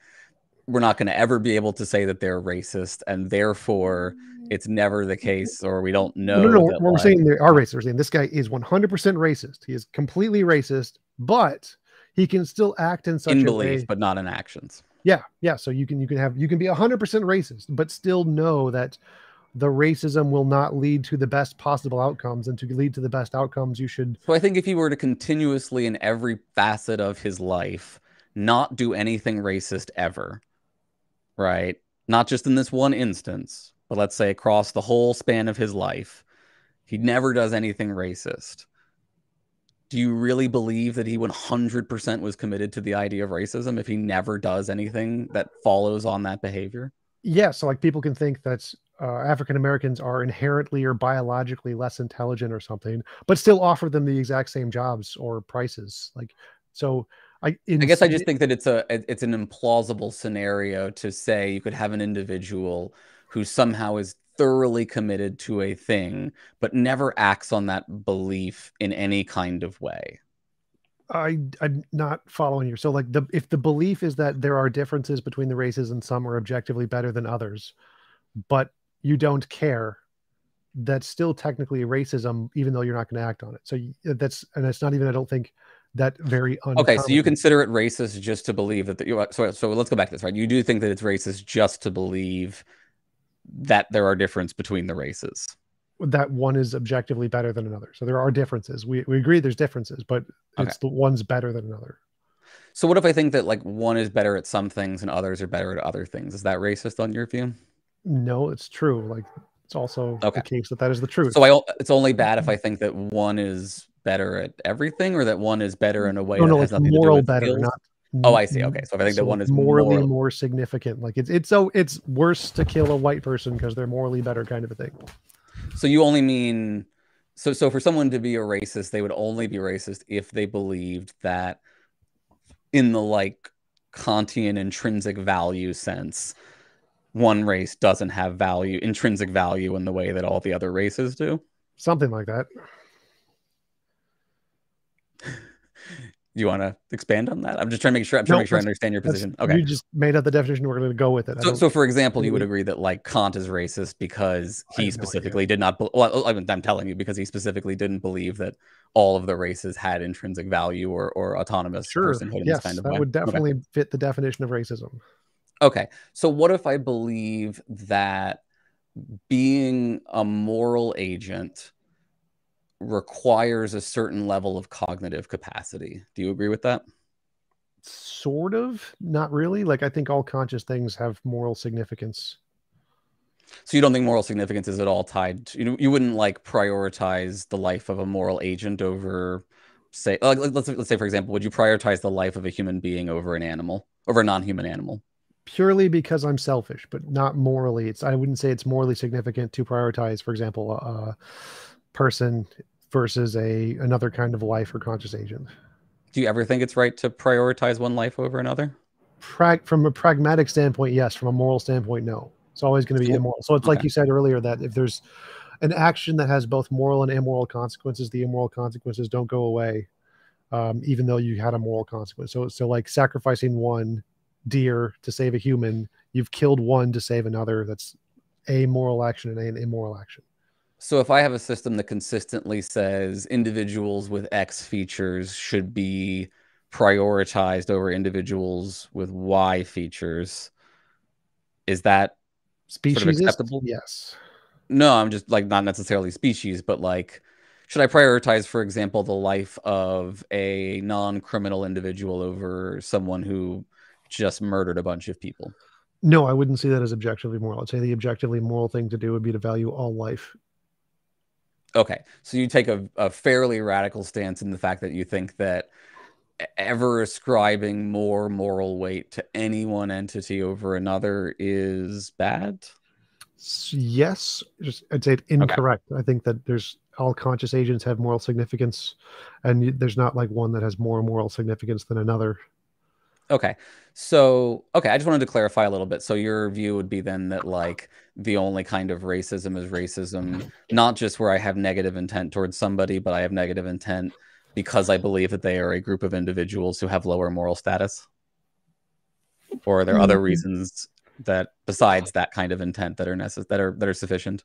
Speaker 2: we're not going to ever be able to say that they're racist, and therefore mm. it's never the mm-hmm. case, or we don't know.
Speaker 1: No, no, no. We're like, saying they are racist. We're saying this guy is 100% racist. He is completely racist, but he can still act in such
Speaker 2: in
Speaker 1: a
Speaker 2: belief,
Speaker 1: way.
Speaker 2: but not in actions.
Speaker 1: Yeah, yeah. So you can you can have you can be 100% racist, but still know that the racism will not lead to the best possible outcomes and to lead to the best outcomes you should
Speaker 2: so i think if he were to continuously in every facet of his life not do anything racist ever right not just in this one instance but let's say across the whole span of his life he never does anything racist do you really believe that he 100% was committed to the idea of racism if he never does anything that follows on that behavior
Speaker 1: yeah so like people can think that's uh, African Americans are inherently or biologically less intelligent or something, but still offer them the exact same jobs or prices. Like, so I,
Speaker 2: in, I guess I just think that it's a it's an implausible scenario to say you could have an individual who somehow is thoroughly committed to a thing but never acts on that belief in any kind of way.
Speaker 1: I I'm not following you. So like the if the belief is that there are differences between the races and some are objectively better than others, but you don't care that's still technically racism even though you're not going to act on it so that's and it's not even i don't think that very
Speaker 2: okay so you consider it racist just to believe that the, you so, so let's go back to this right you do think that it's racist just to believe that there are differences between the races
Speaker 1: that one is objectively better than another so there are differences we, we agree there's differences but it's okay. the one's better than another
Speaker 2: so what if i think that like one is better at some things and others are better at other things is that racist on your view
Speaker 1: no, it's true. Like it's also okay. the case that that is the truth.
Speaker 2: So I, it's only bad if I think that one is better at everything, or that one is better in a way. No, no, it's moral better, skills. not. Oh, I see. Okay, so if I think so that one is
Speaker 1: morally moral... more significant, like it's it's so it's worse to kill a white person because they're morally better, kind of a thing.
Speaker 2: So you only mean so so for someone to be a racist, they would only be racist if they believed that in the like Kantian intrinsic value sense one race doesn't have value, intrinsic value in the way that all the other races do.
Speaker 1: Something like that.
Speaker 2: You want to expand on that? I'm just trying to make sure. I'm trying no, to make sure I understand your position. Okay.
Speaker 1: You just made up the definition. We're going to go with it.
Speaker 2: So, so for example, you would agree that like Kant is racist because he specifically no did not. Well, I'm telling you because he specifically didn't believe that all of the races had intrinsic value or, or autonomous
Speaker 1: sure. personhood. Yes, kind of that way. would definitely okay. fit the definition of racism.
Speaker 2: Okay. So what if I believe that being a moral agent requires a certain level of cognitive capacity? Do you agree with that?
Speaker 1: Sort of, not really. Like I think all conscious things have moral significance.
Speaker 2: So you don't think moral significance is at all tied to, you know you wouldn't like prioritize the life of a moral agent over say uh, like let's let's say for example, would you prioritize the life of a human being over an animal, over a non-human animal?
Speaker 1: purely because I'm selfish, but not morally. It's I wouldn't say it's morally significant to prioritize, for example, a person versus a another kind of life or conscious agent.
Speaker 2: Do you ever think it's right to prioritize one life over another?
Speaker 1: Pra- from a pragmatic standpoint, yes. From a moral standpoint, no. It's always going to be immoral. So it's okay. like you said earlier that if there's an action that has both moral and immoral consequences, the immoral consequences don't go away, um, even though you had a moral consequence. So, so like sacrificing one deer to save a human, you've killed one to save another. That's a moral action and an immoral action.
Speaker 2: So if I have a system that consistently says individuals with X features should be prioritized over individuals with Y features, is that
Speaker 1: species sort of acceptable? Yes.
Speaker 2: No, I'm just like not necessarily species, but like should I prioritize, for example, the life of a non-criminal individual over someone who just murdered a bunch of people.
Speaker 1: No, I wouldn't see that as objectively moral. I'd say the objectively moral thing to do would be to value all life.
Speaker 2: Okay. So you take a, a fairly radical stance in the fact that you think that ever ascribing more moral weight to any one entity over another is bad?
Speaker 1: Yes. Just, I'd say incorrect. Okay. I think that there's all conscious agents have moral significance, and there's not like one that has more moral significance than another.
Speaker 2: Okay. So, okay, I just wanted to clarify a little bit. So, your view would be then that, like, the only kind of racism is racism, not just where I have negative intent towards somebody, but I have negative intent because I believe that they are a group of individuals who have lower moral status? or are there other mm-hmm. reasons that besides that kind of intent that are necessary that are that are sufficient?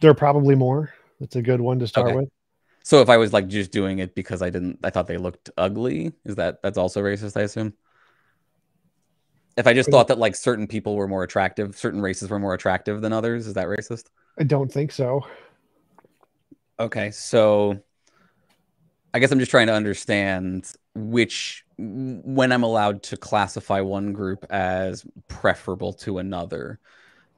Speaker 1: There are probably more. That's a good one to start okay. with.
Speaker 2: So if I was like just doing it because I didn't, I thought they looked ugly. Is that that's also racist? I assume. If I just thought that like certain people were more attractive, certain races were more attractive than others, is that racist?
Speaker 1: I don't think so.
Speaker 2: Okay, so I guess I'm just trying to understand which when I'm allowed to classify one group as preferable to another,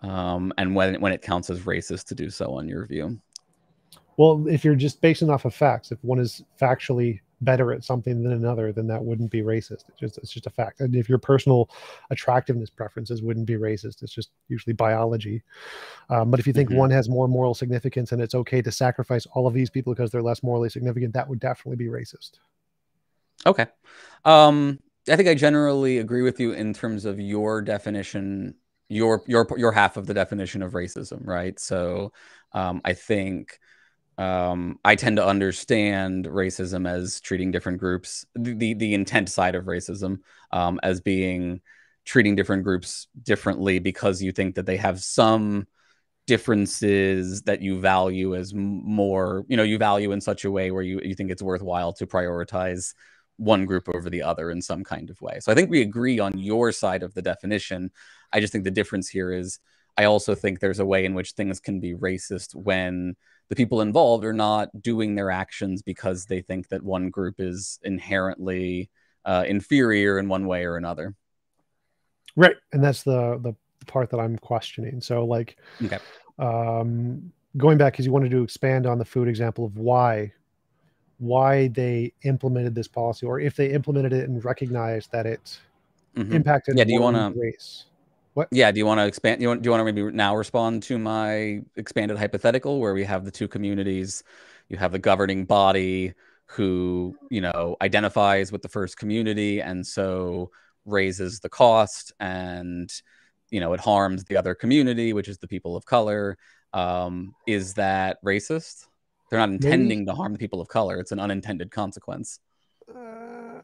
Speaker 2: um, and when when it counts as racist to do so, on your view.
Speaker 1: Well, if you're just basing off of facts, if one is factually better at something than another, then that wouldn't be racist. It's just it's just a fact. And if your personal attractiveness preferences wouldn't be racist, it's just usually biology. Um, but if you think mm-hmm. one has more moral significance and it's okay to sacrifice all of these people because they're less morally significant, that would definitely be racist.
Speaker 2: Okay. Um, I think I generally agree with you in terms of your definition, your your your half of the definition of racism, right? So um, I think um, I tend to understand racism as treating different groups, the the intent side of racism, um, as being treating different groups differently because you think that they have some differences that you value as more, you know, you value in such a way where you you think it's worthwhile to prioritize one group over the other in some kind of way. So I think we agree on your side of the definition. I just think the difference here is I also think there's a way in which things can be racist when the people involved are not doing their actions because they think that one group is inherently uh, inferior in one way or another.
Speaker 1: Right, and that's the the part that I'm questioning. So, like, okay, um, going back because you wanted to expand on the food example of why why they implemented this policy, or if they implemented it and recognized that it mm-hmm. impacted.
Speaker 2: Yeah, do you want to race? What? Yeah. Do you want to expand? Do you want, do you want to maybe now respond to my expanded hypothetical where we have the two communities? You have the governing body who, you know, identifies with the first community and so raises the cost and, you know, it harms the other community, which is the people of color. Um, is that racist? They're not intending maybe. to harm the people of color. It's an unintended consequence. Uh,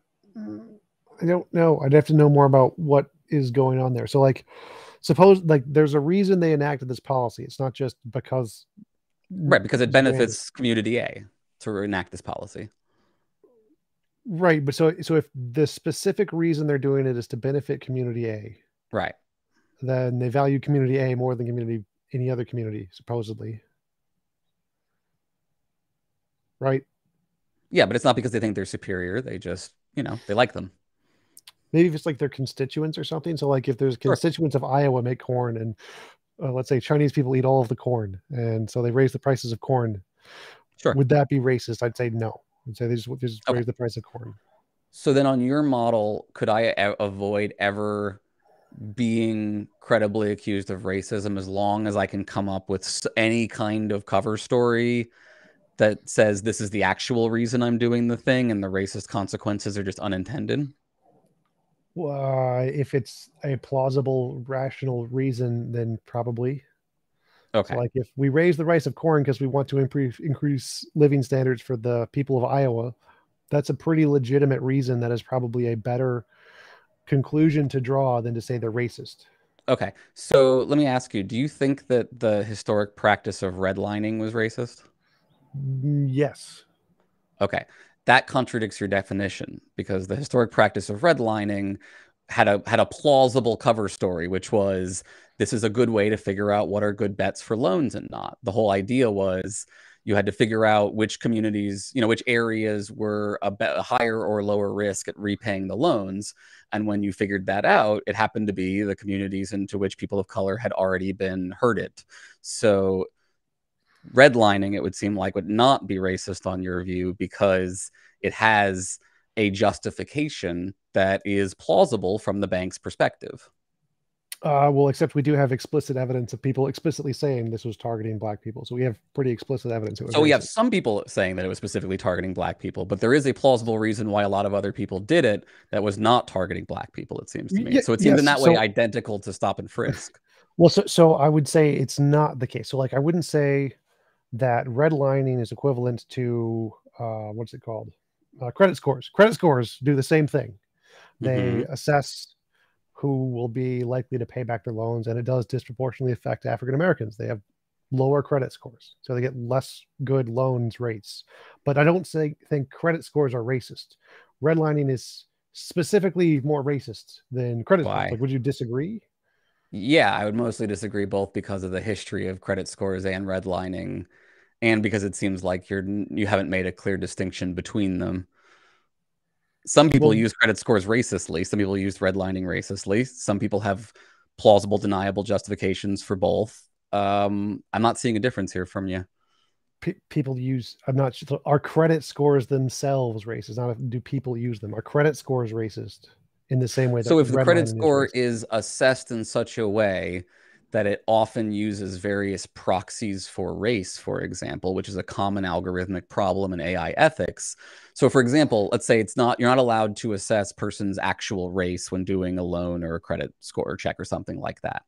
Speaker 1: I don't know. I'd have to know more about what is going on there. So like suppose like there's a reason they enacted this policy. It's not just because
Speaker 2: Right, because it benefits community A to enact this policy.
Speaker 1: Right, but so so if the specific reason they're doing it is to benefit community A.
Speaker 2: Right.
Speaker 1: Then they value community A more than community any other community supposedly. Right?
Speaker 2: Yeah, but it's not because they think they're superior. They just, you know, they like them
Speaker 1: maybe if it's like their constituents or something. So like if there's constituents sure. of Iowa make corn and uh, let's say Chinese people eat all of the corn and so they raise the prices of corn. Sure. Would that be racist? I'd say no. I'd say they just, just okay. raise the price of corn.
Speaker 2: So then on your model, could I a- avoid ever being credibly accused of racism as long as I can come up with any kind of cover story that says this is the actual reason I'm doing the thing and the racist consequences are just unintended?
Speaker 1: Uh, if it's a plausible, rational reason, then probably.
Speaker 2: Okay.
Speaker 1: So like if we raise the price of corn because we want to improve increase living standards for the people of Iowa, that's a pretty legitimate reason. That is probably a better conclusion to draw than to say they're racist.
Speaker 2: Okay. So let me ask you: Do you think that the historic practice of redlining was racist?
Speaker 1: Mm, yes.
Speaker 2: Okay that contradicts your definition because the historic practice of redlining had a had a plausible cover story which was this is a good way to figure out what are good bets for loans and not. The whole idea was you had to figure out which communities you know which areas were a, be- higher or lower risk at repaying the loans. And when you figured that out it happened to be the communities into which people of color had already been herded. So redlining, it would seem like, would not be racist on your view because it has a justification that is plausible from the bank's perspective.
Speaker 1: Uh, well, except we do have explicit evidence of people explicitly saying this was targeting black people. So we have pretty explicit evidence.
Speaker 2: so we have some people saying that it was specifically targeting black people, but there is a plausible reason why a lot of other people did it that was not targeting black people. It seems to me. Yeah, so it seems yes, in that way identical to stop and frisk. (laughs)
Speaker 1: Well, so so I would say it's not the case. So like I wouldn't say that redlining is equivalent to uh, what's it called? Uh, credit scores. Credit scores do the same thing. They mm-hmm. assess who will be likely to pay back their loans, and it does disproportionately affect African Americans. They have lower credit scores, so they get less good loans rates. But I don't say, think credit scores are racist. Redlining is specifically more racist than credit Why? scores. Like, would you disagree?
Speaker 2: Yeah, I would mostly disagree both because of the history of credit scores and redlining, and because it seems like you're you haven't made a clear distinction between them. Some people well, use credit scores racistly. Some people use redlining racistly. Some people have plausible, deniable justifications for both. Um, I'm not seeing a difference here from you.
Speaker 1: P- people use. I'm not. Sure, are credit scores themselves racist? Not do people use them? Are credit scores racist? In the same way.
Speaker 2: so if the credit score is, is assessed in such a way that it often uses various proxies for race, for example, which is a common algorithmic problem in AI ethics. So, for example, let's say it's not you're not allowed to assess person's actual race when doing a loan or a credit score check or something like that.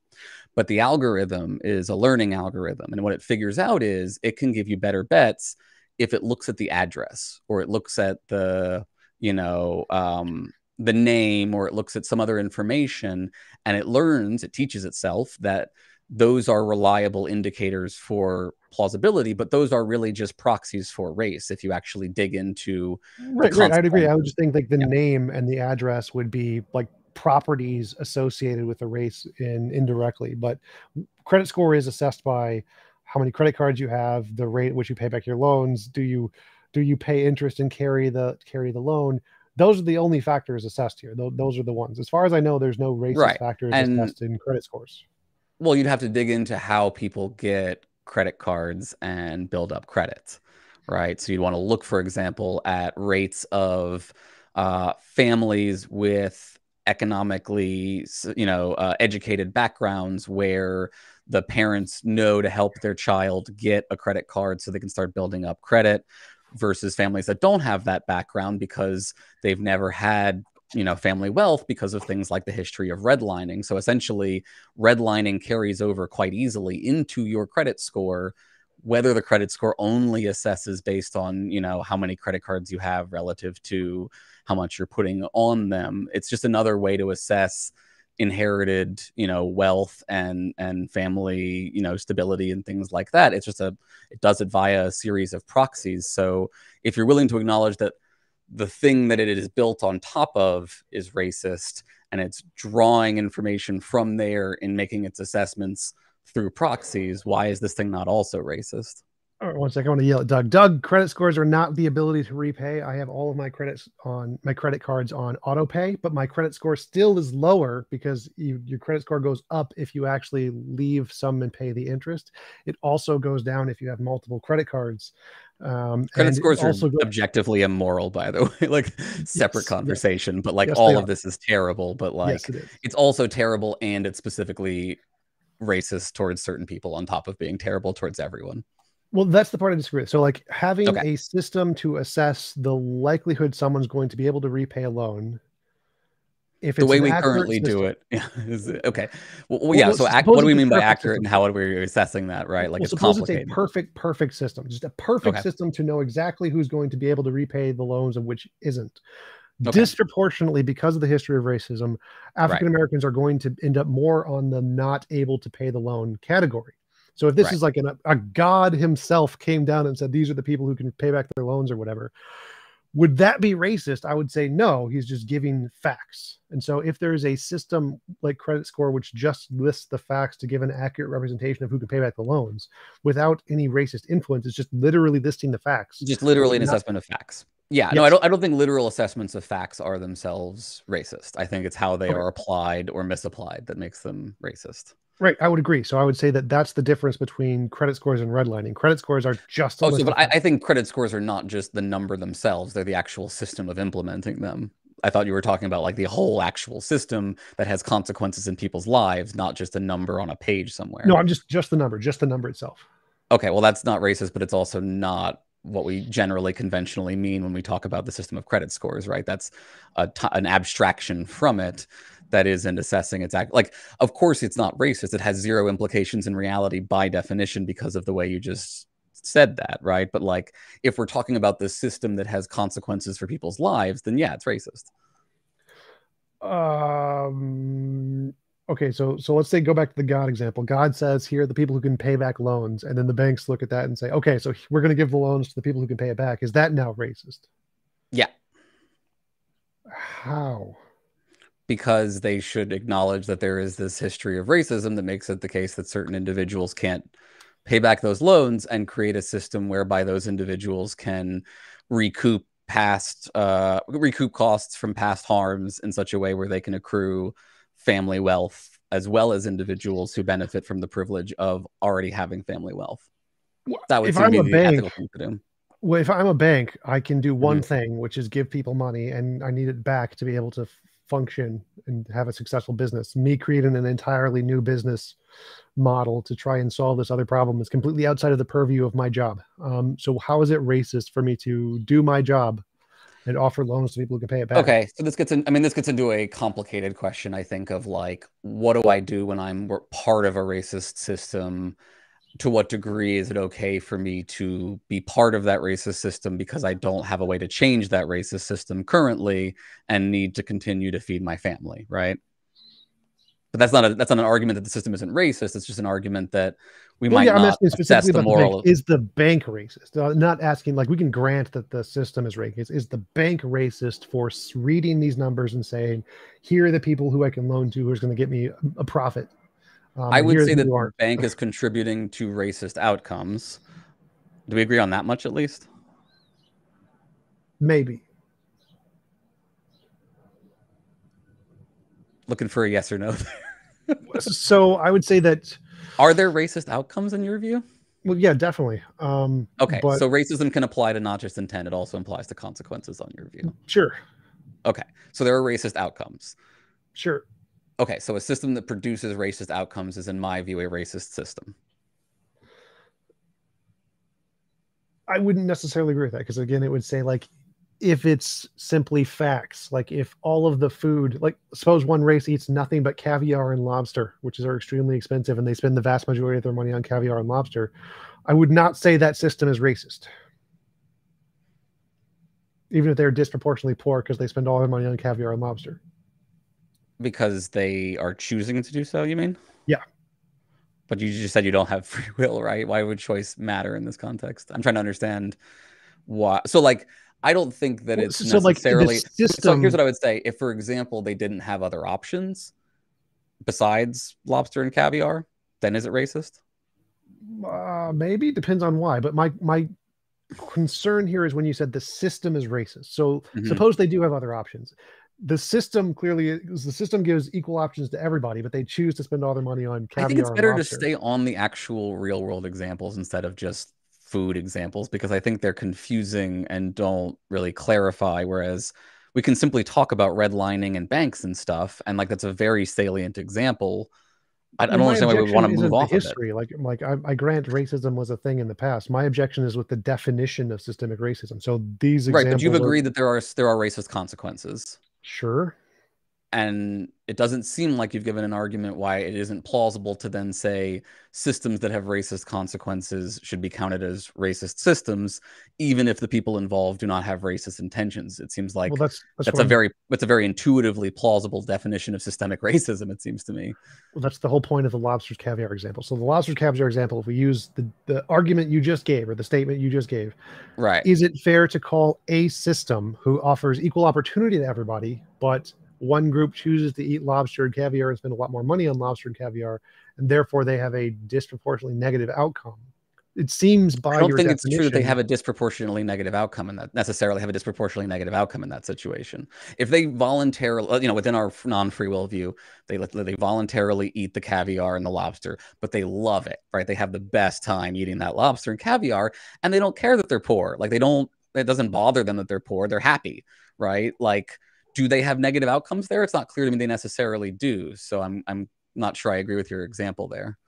Speaker 2: But the algorithm is a learning algorithm, and what it figures out is it can give you better bets if it looks at the address or it looks at the you know um, the name or it looks at some other information and it learns, it teaches itself that those are reliable indicators for plausibility, but those are really just proxies for race. If you actually dig into
Speaker 1: right, right, I'd agree. I would just think like the yeah. name and the address would be like properties associated with the race in indirectly, but credit score is assessed by how many credit cards you have, the rate at which you pay back your loans. Do you do you pay interest and carry the carry the loan? Those are the only factors assessed here. Those are the ones. As far as I know, there's no racist right. factors and, assessed in credit scores.
Speaker 2: Well, you'd have to dig into how people get credit cards and build up credit, right? So you'd want to look, for example, at rates of uh, families with economically, you know, uh, educated backgrounds where the parents know to help their child get a credit card so they can start building up credit versus families that don't have that background because they've never had you know family wealth because of things like the history of redlining. So essentially redlining carries over quite easily into your credit score whether the credit score only assesses based on you know how many credit cards you have relative to how much you're putting on them. It's just another way to assess inherited you know wealth and and family you know stability and things like that. It's just a it does it via a series of proxies. So if you're willing to acknowledge that the thing that it is built on top of is racist and it's drawing information from there in making its assessments through proxies why is this thing not also racist
Speaker 1: all right, one second. I want to yell at Doug. Doug, credit scores are not the ability to repay. I have all of my credits on my credit cards on auto pay, but my credit score still is lower because you, your credit score goes up if you actually leave some and pay the interest. It also goes down if you have multiple credit cards.
Speaker 2: Um, credit scores are also goes, objectively immoral, by the (laughs) way, like separate yes, conversation, yes. but like yes, all of this is terrible, but like it it's also terrible and it's specifically racist towards certain people on top of being terrible towards everyone.
Speaker 1: Well, that's the part I disagree with. So, like having okay. a system to assess the likelihood someone's going to be able to repay a loan.
Speaker 2: If it's the way we currently system, do it, yeah, (laughs) is it, okay. Well, well yeah. Well, so, ac- what do we mean by accurate, system. and how are we assessing that? Right, like well, it's complicated.
Speaker 1: It's a perfect, perfect system. Just a perfect okay. system to know exactly who's going to be able to repay the loans and which isn't. Okay. Disproportionately, because of the history of racism, African Americans right. are going to end up more on the not able to pay the loan category. So if this right. is like an, a god himself came down and said these are the people who can pay back their loans or whatever, would that be racist? I would say no. He's just giving facts. And so if there is a system like credit score which just lists the facts to give an accurate representation of who can pay back the loans without any racist influence, it's just literally listing the facts.
Speaker 2: Just literally an assessment of facts. Yeah, yes. no, I don't. I don't think literal assessments of facts are themselves racist. I think it's how they okay. are applied or misapplied that makes them racist.
Speaker 1: Right, I would agree. So I would say that that's the difference between credit scores and redlining. Credit scores are just.
Speaker 2: Oh, so, but I, I, think credit scores are not just the number themselves; they're the actual system of implementing them. I thought you were talking about like the whole actual system that has consequences in people's lives, not just a number on a page somewhere.
Speaker 1: No, I'm just just the number, just the number itself.
Speaker 2: Okay, well, that's not racist, but it's also not what we generally conventionally mean when we talk about the system of credit scores, right? That's an abstraction from it that is in assessing its act. Like, of course, it's not racist. It has zero implications in reality by definition because of the way you just said that, right? But like, if we're talking about this system that has consequences for people's lives, then yeah, it's racist.
Speaker 1: Um. Okay, so so let's say go back to the God example. God says here are the people who can pay back loans, and then the banks look at that and say, okay, so we're going to give the loans to the people who can pay it back. Is that now racist?
Speaker 2: Yeah.
Speaker 1: How?
Speaker 2: Because they should acknowledge that there is this history of racism that makes it the case that certain individuals can't pay back those loans and create a system whereby those individuals can recoup past uh, recoup costs from past harms in such a way where they can accrue family wealth as well as individuals who benefit from the privilege of already having family wealth. That would
Speaker 1: if
Speaker 2: seem
Speaker 1: I'm
Speaker 2: to
Speaker 1: a bank,
Speaker 2: ethical thing to do.
Speaker 1: Well, if I'm a bank, I can do one
Speaker 2: Mhm.
Speaker 1: thing, which is give people money, and I need it back to be able to function and have a successful business. Me creating an entirely new business model to try and solve this other problem is completely outside of the purview of my job. Um, so, how is it racist for me to do my job and offer loans to people who can pay it back?
Speaker 2: Okay, so this gets in. I mean, this gets into a complicated question. I think of like, what do I do when I'm part of a racist system? To what degree is it okay for me to be part of that racist system because I don't have a way to change that racist system currently and need to continue to feed my family, right? But that's not a that's not an argument that the system isn't racist. It's just an argument that we
Speaker 1: Well,
Speaker 2: might
Speaker 1: yeah, I'm
Speaker 2: not
Speaker 1: asking
Speaker 2: assess
Speaker 1: specifically
Speaker 2: the
Speaker 1: about the
Speaker 2: moral.
Speaker 1: bank. Is the bank racist? Uh, not asking like we can grant that the system is racist. Is the bank racist for reading these numbers and saying, "Here are the people who I can loan to, who's going to get me a, profit"? Um,
Speaker 2: I would say that the bank is contributing to racist outcomes. Do we agree on that much at least?
Speaker 1: Maybe.
Speaker 2: Looking for a yes or no. (laughs)
Speaker 1: So I would say that.
Speaker 2: Are there racist outcomes in your view?
Speaker 1: Well, yeah, definitely. Um,
Speaker 2: Okay,
Speaker 1: but
Speaker 2: so racism can apply to not just intent; it also implies the consequences on your view.
Speaker 1: sure,
Speaker 2: Okay, so there are racist outcomes.
Speaker 1: sure.
Speaker 2: Okay, so a system that produces racist outcomes is, in my view, a racist system.
Speaker 1: I wouldn't necessarily agree with that because again, it would say like if it's simply facts, like if all of the food, like suppose one race eats nothing but caviar and lobster, which is are extremely expensive, and they spend the vast majority of their money on caviar and lobster, I would not say that system is racist. Even if they're disproportionately poor because they spend all their money on caviar and lobster.
Speaker 2: Because they are choosing to do so, you mean?
Speaker 1: Yeah.
Speaker 2: But you just said you don't have (laughs) free will, right? Why would choice matter in this context? I'm trying to understand why. So, like, I don't think that it's
Speaker 1: so, like, the
Speaker 2: necessarily. So here's what I would say: if, for example, they didn't have other options besides lobster and caviar, then is it racist?
Speaker 1: Uh, maybe depends on why, but my my concern here is when you said the system is racist. So
Speaker 2: Mhm.
Speaker 1: suppose they do have other options. The system clearly is the system gives equal options to everybody, but they choose to spend all their money on caviar.
Speaker 2: I think it's better to stay on the actual real world examples instead of just food examples because I think they're confusing and don't really clarify. Whereas we can simply talk about redlining and banks and stuff, and like that's a very salient example. I, I don't understand why we want to move off of it.
Speaker 1: history. Like, like I, I grant racism was a thing in the past. My objection is with the definition of systemic racism. So these
Speaker 2: Right, but you've
Speaker 1: are-
Speaker 2: agreed that there are there are racist consequences.
Speaker 1: sure.
Speaker 2: And it doesn't seem like you've given an argument why it isn't plausible to then say systems that have racist consequences should be counted as racist systems even if the people involved do not have racist intentions. It seems like
Speaker 1: well, that's that's,
Speaker 2: that's a
Speaker 1: I'm-
Speaker 2: very that's a very intuitively plausible definition of systemic (laughs) racism it seems to me.
Speaker 1: Well, that's the whole point of the lobster's caviar example. So the lobster's caviar example, if we use the, the argument you just gave or the statement you just gave,
Speaker 2: right.
Speaker 1: is it fair to call a system who offers equal opportunity to everybody, but one group chooses to eat lobster and caviar and spend a lot more money on lobster and caviar, and therefore they have a disproportionately negative outcome? It seems by
Speaker 2: I don't think it's true that they have a disproportionately negative outcome in that necessarily have a disproportionately negative outcome in that situation. If they voluntarily, uh, you know, within our non-free will view, they let- they voluntarily eat the caviar and the lobster, but they love it, right? They have the best time eating that lobster and caviar, and they don't care that they're poor. Like they don't, it doesn't bother them that they're poor. They're happy, right? Like, do they have negative outcomes there? It's not clear to me they necessarily do. So I'm I'm not sure I agree with your example there.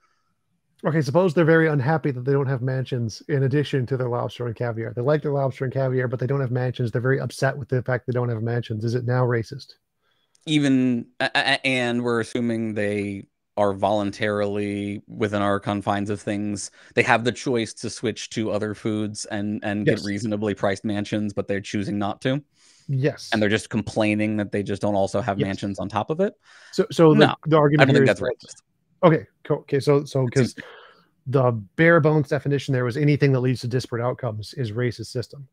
Speaker 1: Okay, suppose they're very unhappy that they don't have mansions in addition to their lobster and caviar. They like their lobster and caviar, but they don't have mansions. They're very upset with the fact they don't have mansions. Is it now racist?
Speaker 2: even and we're assuming they are voluntarily within our confines of things they have the choice to switch to other foods and and
Speaker 1: Yes.
Speaker 2: get reasonably priced mansions but they're choosing not to
Speaker 1: Yes.
Speaker 2: And they're just complaining that they just don't also have yes. mansions on top of it.
Speaker 1: So, so the, no, the argument
Speaker 2: I don't
Speaker 1: think
Speaker 2: that's right.
Speaker 1: Okay, cool. Okay, so so because the bare bones definition there was anything that leads to disparate outcomes is racist system.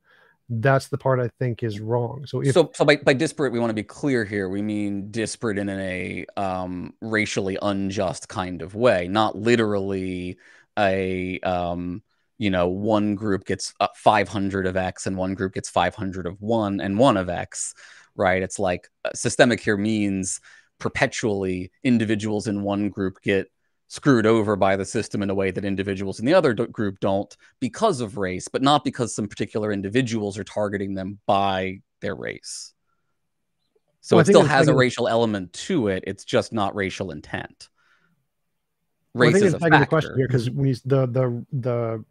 Speaker 1: That's the part I think is wrong. So if
Speaker 2: so, so by, by disparate, we want to be clear here. We mean disparate in a um, racially unjust kind of way, not literally a um, you know one group gets uh, 500 of X and one group gets 500 of one and one of X, right? It's like uh, systemic here means perpetually individuals in one group get screwed over by the system in a way that individuals in the other group don't because of race, but not because some particular individuals are targeting them by their race. So well, it still has a racial element to it. It's just not racial intent.
Speaker 1: Race well, I think is it's a the question here because when you, the the the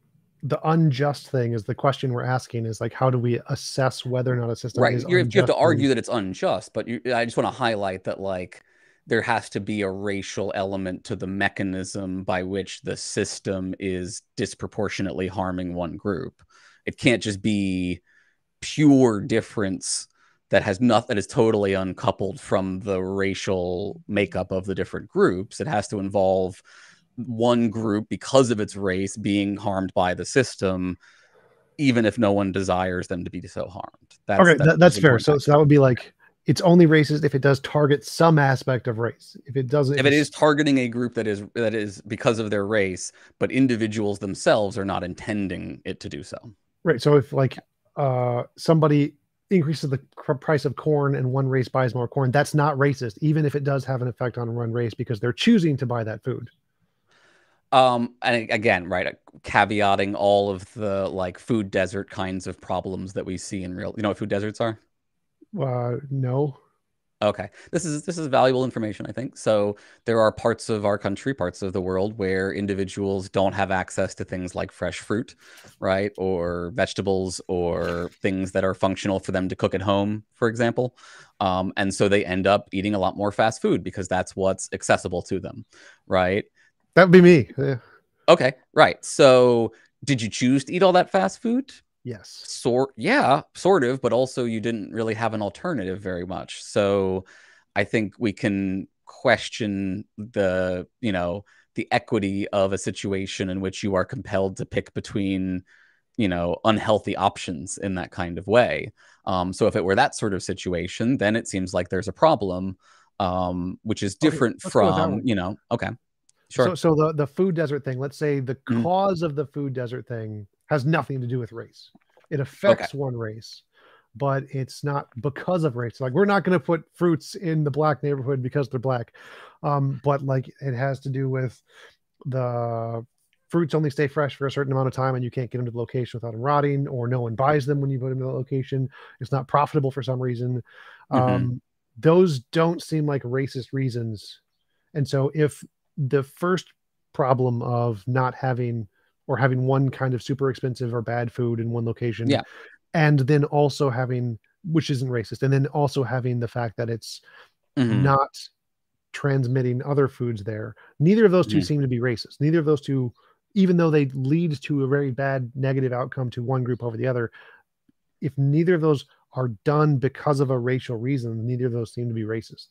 Speaker 1: the unjust thing is the question we're asking is like how do we assess whether or not a system
Speaker 2: right you have to argue that it's unjust but you, i just want to highlight that like there has to be a racial element to the mechanism by which the system is disproportionately harming one group. It can't just be pure difference that has not that is totally uncoupled from the racial makeup of the different groups. It has to involve one group because of its race being harmed by the system even if no one desires them to be so harmed.
Speaker 1: That's, okay, that's, that's fair. So, so that would be like it's only racist if it does target some aspect of race. If it doesn't,
Speaker 2: if it is targeting a group that is that is because of their race, but individuals themselves are not intending it to do so.
Speaker 1: Right. So if like uh, somebody increases the price of corn and one race buys more corn, that's not racist, even if it does have an effect on one race because they're choosing to buy that food.
Speaker 2: Um, and again, right, caveating all of the like food desert kinds of problems that we see in real. You know what food deserts are?
Speaker 1: Uh, no.
Speaker 2: Okay. This is this is valuable information, I think. So there are parts of our country, parts of the world where individuals don't have access to things like fresh fruit, right? Or vegetables or things that are functional for them to cook at home, for example. Um, and so they end up eating a lot more fast food because that's what's accessible to them, right?
Speaker 1: That would be me. Yeah.
Speaker 2: Okay, right. So did you choose to eat all that fast food?
Speaker 1: Yes.
Speaker 2: Sort yeah, sort of, but also you didn't really have an alternative very much. So I think we can question the, you know, the equity of a situation in which you are compelled to pick between, you know, unhealthy options in that kind of way. Um, so if it were that sort of situation, then it seems like there's a problem, um, which is different okay, from, you know, okay.
Speaker 1: Sure. So, so the, the food desert thing, let's say the mm. cause of the food desert thing has nothing to do with race. It affects okay. one race, but it's not because of race. Like we're not going to put fruits in the black neighborhood because they're black, um, but like it has to do with the fruits only stay fresh for a certain amount of time and you can't get them to the location without them rotting or no one buys them when you put them to the location it's not profitable for some reason mm-hmm. um, those don't seem like racist reasons and so if the first problem of not having or having one kind of super expensive or bad food in one location.
Speaker 2: Yeah.
Speaker 1: And then also having, which isn't racist, and then also having the fact that it's mm-hmm. not transmitting other foods there. Neither of those 2 mm-hmm. seem to be racist. Neither of those two, even though they lead to a very bad negative outcome to one group over the other, if neither of those are done because of a racial reason, neither of those seem to be racist.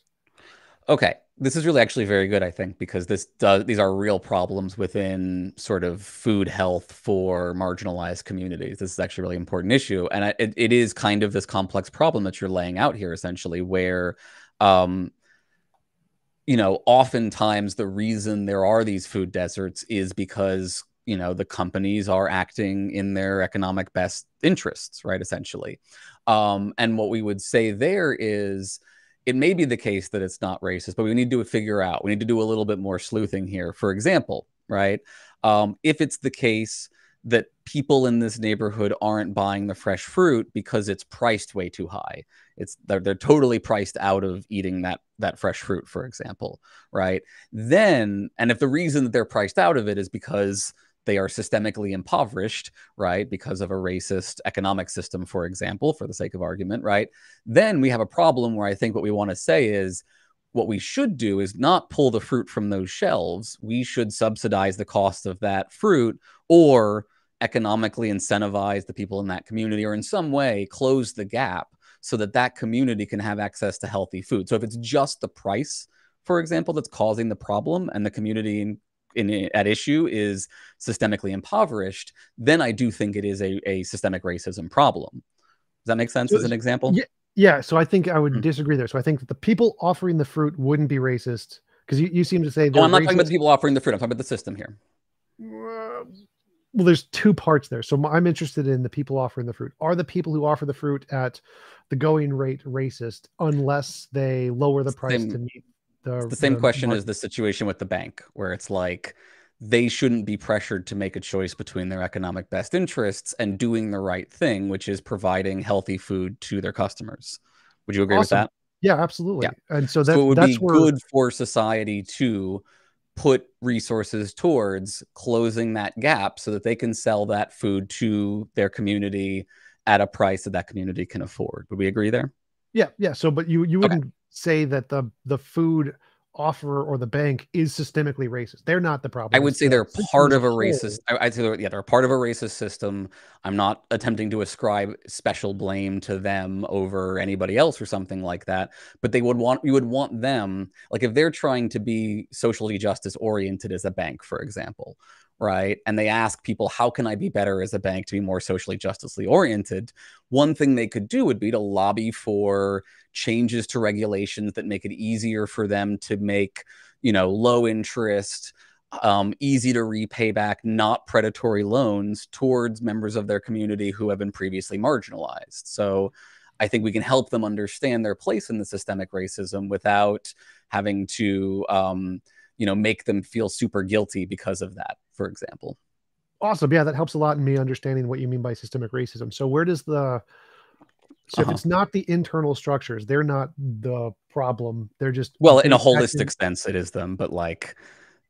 Speaker 2: Okay, this is really actually very good, I think, because this does these are real problems within sort of food health for marginalized communities. This is actually a really important issue, and it, it is kind of this complex problem that you're laying out here, essentially, where, um, you know, oftentimes the reason there are these food deserts is because you know the companies are acting in their economic best interests, right? Essentially, um, and what we would say there is it may be the case that it's not racist, but we need to figure out. We need to do a little bit more sleuthing here. For example, right? Um, if it's the case that people in this neighborhood aren't buying the fresh fruit because it's priced way too high. It's they're, they're totally priced out of eating that that fresh fruit, for example, right? Then, and if the reason that they're priced out of it is because they are systemically impoverished, right, because of a racist economic system, for example, for the sake of argument, right, then we have a problem where I think what we want to say is what we should do is not pull the fruit from those shelves. We should subsidize the cost of that fruit or economically incentivize the people in that community or in some way close the gap so that that community can have access to healthy food. So if it's just the price, for example, that's causing the problem and the community in, at issue is systemically impoverished, then I do think it is a, a systemic racism problem. Does that make sense as an example?
Speaker 1: Yeah, yeah. So I think I would mm-hmm. disagree there. So I think that the people offering the fruit wouldn't be racist because you, you seem to say.
Speaker 2: Oh, I'm not racist. talking about the people offering the fruit. I'm talking about the system here.
Speaker 1: Uh, well, there's two parts there. So I'm interested in the people offering the fruit. Are the people who offer the fruit at the going rate racist unless they lower the price to meet
Speaker 2: the, the same the question market? as the situation with the bank, where it's like they shouldn't be pressured to make a choice between their economic best interests and doing the right thing, which is providing healthy food to their customers. Would you agree awesome. with that?
Speaker 1: Yeah, absolutely. Yeah. And so, that, so
Speaker 2: it would
Speaker 1: be
Speaker 2: where... good for society to put resources towards closing that gap so that they can sell that food to their community at a price that that community can afford. Would we agree there?
Speaker 1: Yeah, yeah. So, but you you wouldn't okay. Say that the the food offerer or the bank is systemically racist. They're not the problem.
Speaker 2: I would say they're part of a racist. I'd say they're, yeah, they're part of a racist system. I'm not attempting to ascribe special blame to them over anybody else or something like that. But they would want you would want them like if they're trying to be socially justice oriented as a bank, for example, right? And they ask people, how can I be better as a bank to be more socially justly oriented? One thing they could do would be to lobby for changes to regulations that make it easier for them to make, you know, low interest, um, easy to repay back, not predatory loans towards members of their community who have been previously marginalized. So I think we can help them understand their place in the systemic racism without having to, um, you know, make them feel super guilty because of that for example.
Speaker 1: Awesome. Yeah, that helps a lot in me understanding what you mean by systemic racism. So where does the so uh-huh. if it's not the internal structures, they're not the problem. They're just
Speaker 2: well, in a holistic sense, it is them. But like,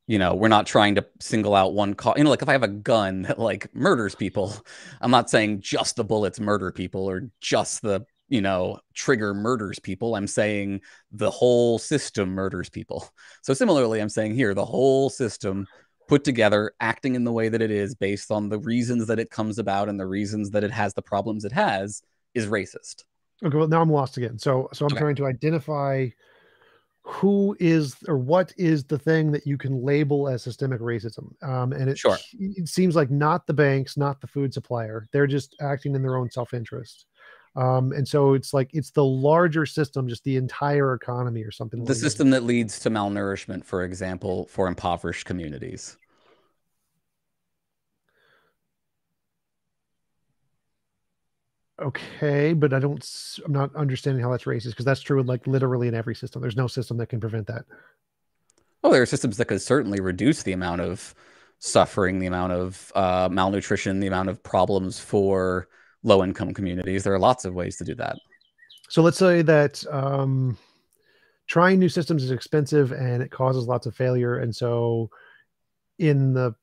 Speaker 2: you know, we're not trying to single out one cause. You know, like if I have a gun that like murders people, (laughs) I'm not saying just the bullets murder people or just the you know trigger murders people. I'm saying the whole system murders people. So similarly, I'm saying here the whole system put together, acting in the way that it is based on the reasons that it comes about and the reasons that it has the problems it has is racist.
Speaker 1: Okay, well now I'm lost again. So so I'm okay. trying to identify who is or what is the thing that you can label as systemic racism. Um, and it,
Speaker 2: sure.
Speaker 1: it seems like not the banks, not the food supplier. They're just acting in their own self-interest. Um, and so it's like it's the larger system, just the entire economy or something.
Speaker 2: The like system that. that leads to malnourishment, for example, for impoverished communities.
Speaker 1: Okay, but I don't. I'm not understanding how that's racist because that's true. Like literally in every system, there's no system that can prevent that.
Speaker 2: Oh, there are systems that could certainly reduce the amount of suffering, the amount of uh, malnutrition, the amount of problems for low income communities. There are lots of ways to do that.
Speaker 1: So let's say that um, trying new systems is expensive and it causes lots of failure. And so, in the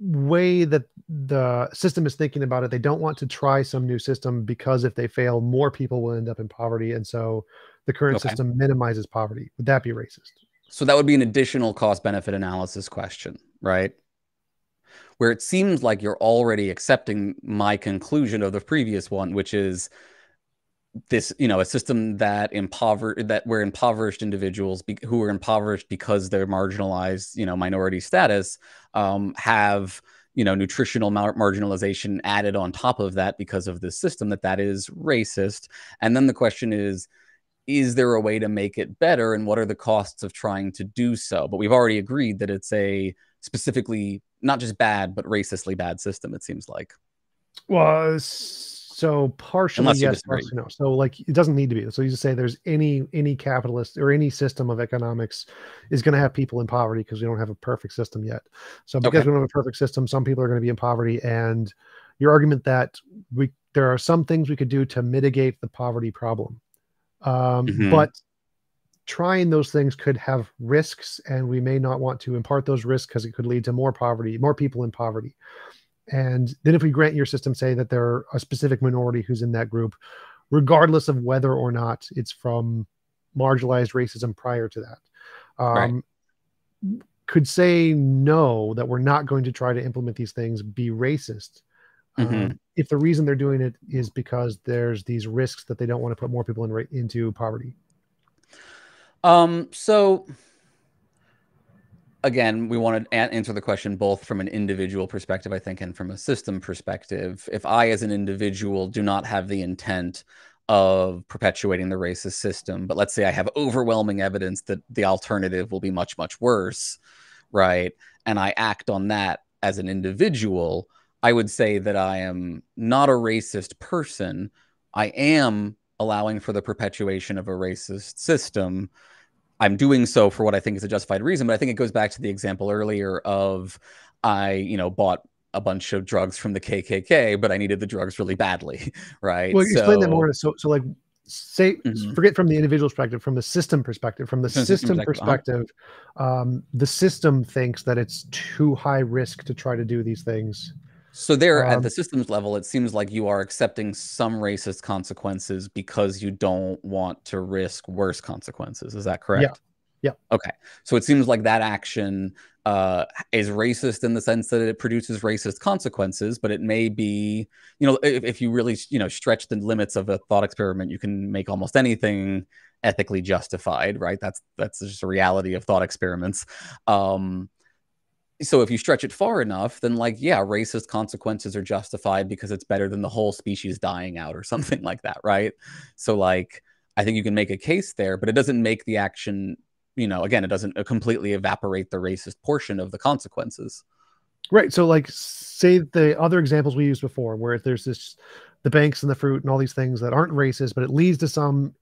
Speaker 1: way that the system is thinking about it, they don't want to try some new system because if they fail, more people will end up in poverty. And so, the current okay. system minimizes poverty. Would that be racist?
Speaker 2: So, that would be an additional cost benefit analysis question, right? Where it seems like you're already accepting my conclusion of the previous one, which is this you know a system that impover that where impoverished individuals be, who are impoverished because they're marginalized you know minority status um, have you know nutritional mar- marginalization added on top of that because of this system that that is racist. And then the question is is there a way to make it better and what are the costs of trying to do so? But we've already agreed that it's a specifically not just bad but racistly bad system it seems like.
Speaker 1: Well so partially yes partially no. So like it doesn't need to be. So you just say there's any any capitalist or any system of economics is going to have people in poverty because we don't have a perfect system yet. So because okay. we don't have a perfect system some people are going to be in poverty and your argument that we there are some things we could do to mitigate the poverty problem. Um, mm-hmm. but trying those things could have risks and we may not want to impart those risks because it could lead to more poverty more people in poverty and then if we grant your system say that there are a specific minority who's in that group regardless of whether or not it's from marginalized racism prior to that um, right. could say no that we're not going to try to implement these things be racist Mm-hmm. Um, if the reason they're doing it is because there's these risks that they don't want to put more people in into poverty.
Speaker 2: Um. So again, we want to answer the question both from an individual perspective, I think, and from a system perspective. If I, as an individual, do not have the intent of perpetuating the racist system, but let's say I have overwhelming evidence that the alternative will be much, much worse, right? And I act on that as an individual, I would say that I am not a racist person. I am allowing for the perpetuation of a racist system I'm doing so for what I think is a justified reason. But I think it goes back to the example earlier of I, you know, bought a bunch of drugs from the KKK, but I needed the drugs really badly, (laughs) right?
Speaker 1: Well, so, explain that more. So, so like, say, mm-hmm. forget from the individual perspective, from the system perspective, from the from system, system perspective, uh-huh. um, the system thinks that it's too high risk to try to do these things.
Speaker 2: So there um, at the systems level, it seems like you are accepting some racist consequences because you don't want to risk worse consequences. Is that correct?
Speaker 1: Yeah. Yeah.
Speaker 2: Okay. So it seems like that action uh, is racist in the sense that it produces racist consequences, but it may be, you know, if, if you really, you know, stretch the limits of a thought experiment, you can make almost anything ethically justified, right? That's that's just a reality of thought experiments. Um, so if you stretch it far enough then like yeah racist consequences are justified because it's better than the whole species dying out or (laughs) something like that right? So like i think you can make a case there but it doesn't make the action you know again it doesn't uh, completely evaporate the racist portion of the consequences.
Speaker 1: Right so like say the other examples we used before where there's this the banks and the fruit and all these things that aren't racist but it leads to some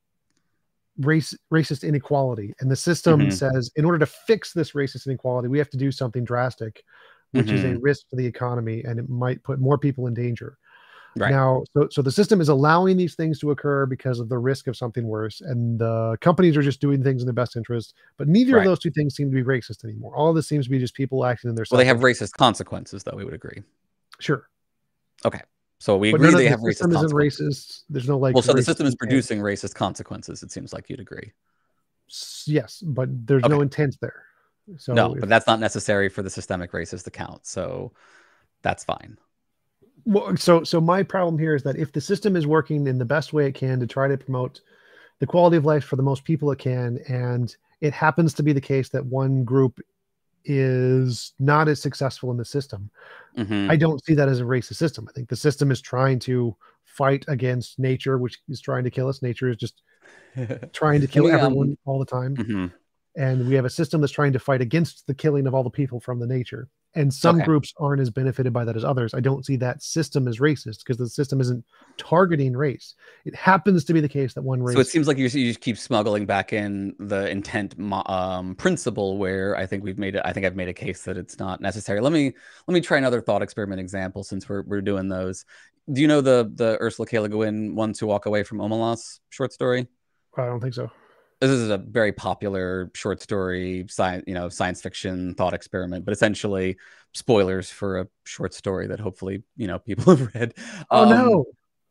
Speaker 1: race racist inequality and the system mm-hmm. says in order to fix this racist inequality we have to do something drastic which mm-hmm. is a mm-hmm. risk to the economy and it might put more people in danger right now so so the system is allowing these things to occur because of the risk of something worse and the companies are just doing things in their best interest but neither right. of those two things seem to be racist anymore all of this seems to be just people acting in their
Speaker 2: well they have racist consequences though we would agree
Speaker 1: sure
Speaker 2: okay so we but agree they have the racist
Speaker 1: isn't racist. There's no like.
Speaker 2: Well, so the system is producing racist consequences. It seems like you'd agree.
Speaker 1: Yes, but there's okay. no intent there.
Speaker 2: So no, if, but that's not necessary for the systemic racist account. So that's fine.
Speaker 1: Well, so so my problem here is that if the system is working in the best way it can to try to promote the quality of life for the most people it can, and it happens to be the case that one group is not as successful in the system. Mm-hmm. I don't see that as a racist system. I think the system is trying to fight against nature, which is trying to kill us. Nature is just (laughs) trying to kill everyone um, all the time. Mm-hmm. And we have a system that's trying to fight against the killing of all the people from the nature and some okay. groups aren't as benefited by that as others. I don't see that system as racist because the system isn't targeting race. It happens to be the case that one race.
Speaker 2: So it seems like you, you just keep smuggling back in the intent um, principle, where I think we've made it. I think I've made a case that it's not necessary. Let me let me try another thought experiment example since we're we're doing those. Do you know the the Ursula K. Le Guin "One to Walk Away from Omelas" short story?
Speaker 1: I don't think so
Speaker 2: this is a very popular short story science you know science fiction thought experiment but essentially spoilers for a short story that hopefully you know (laughs) people have read.
Speaker 1: Oh um, no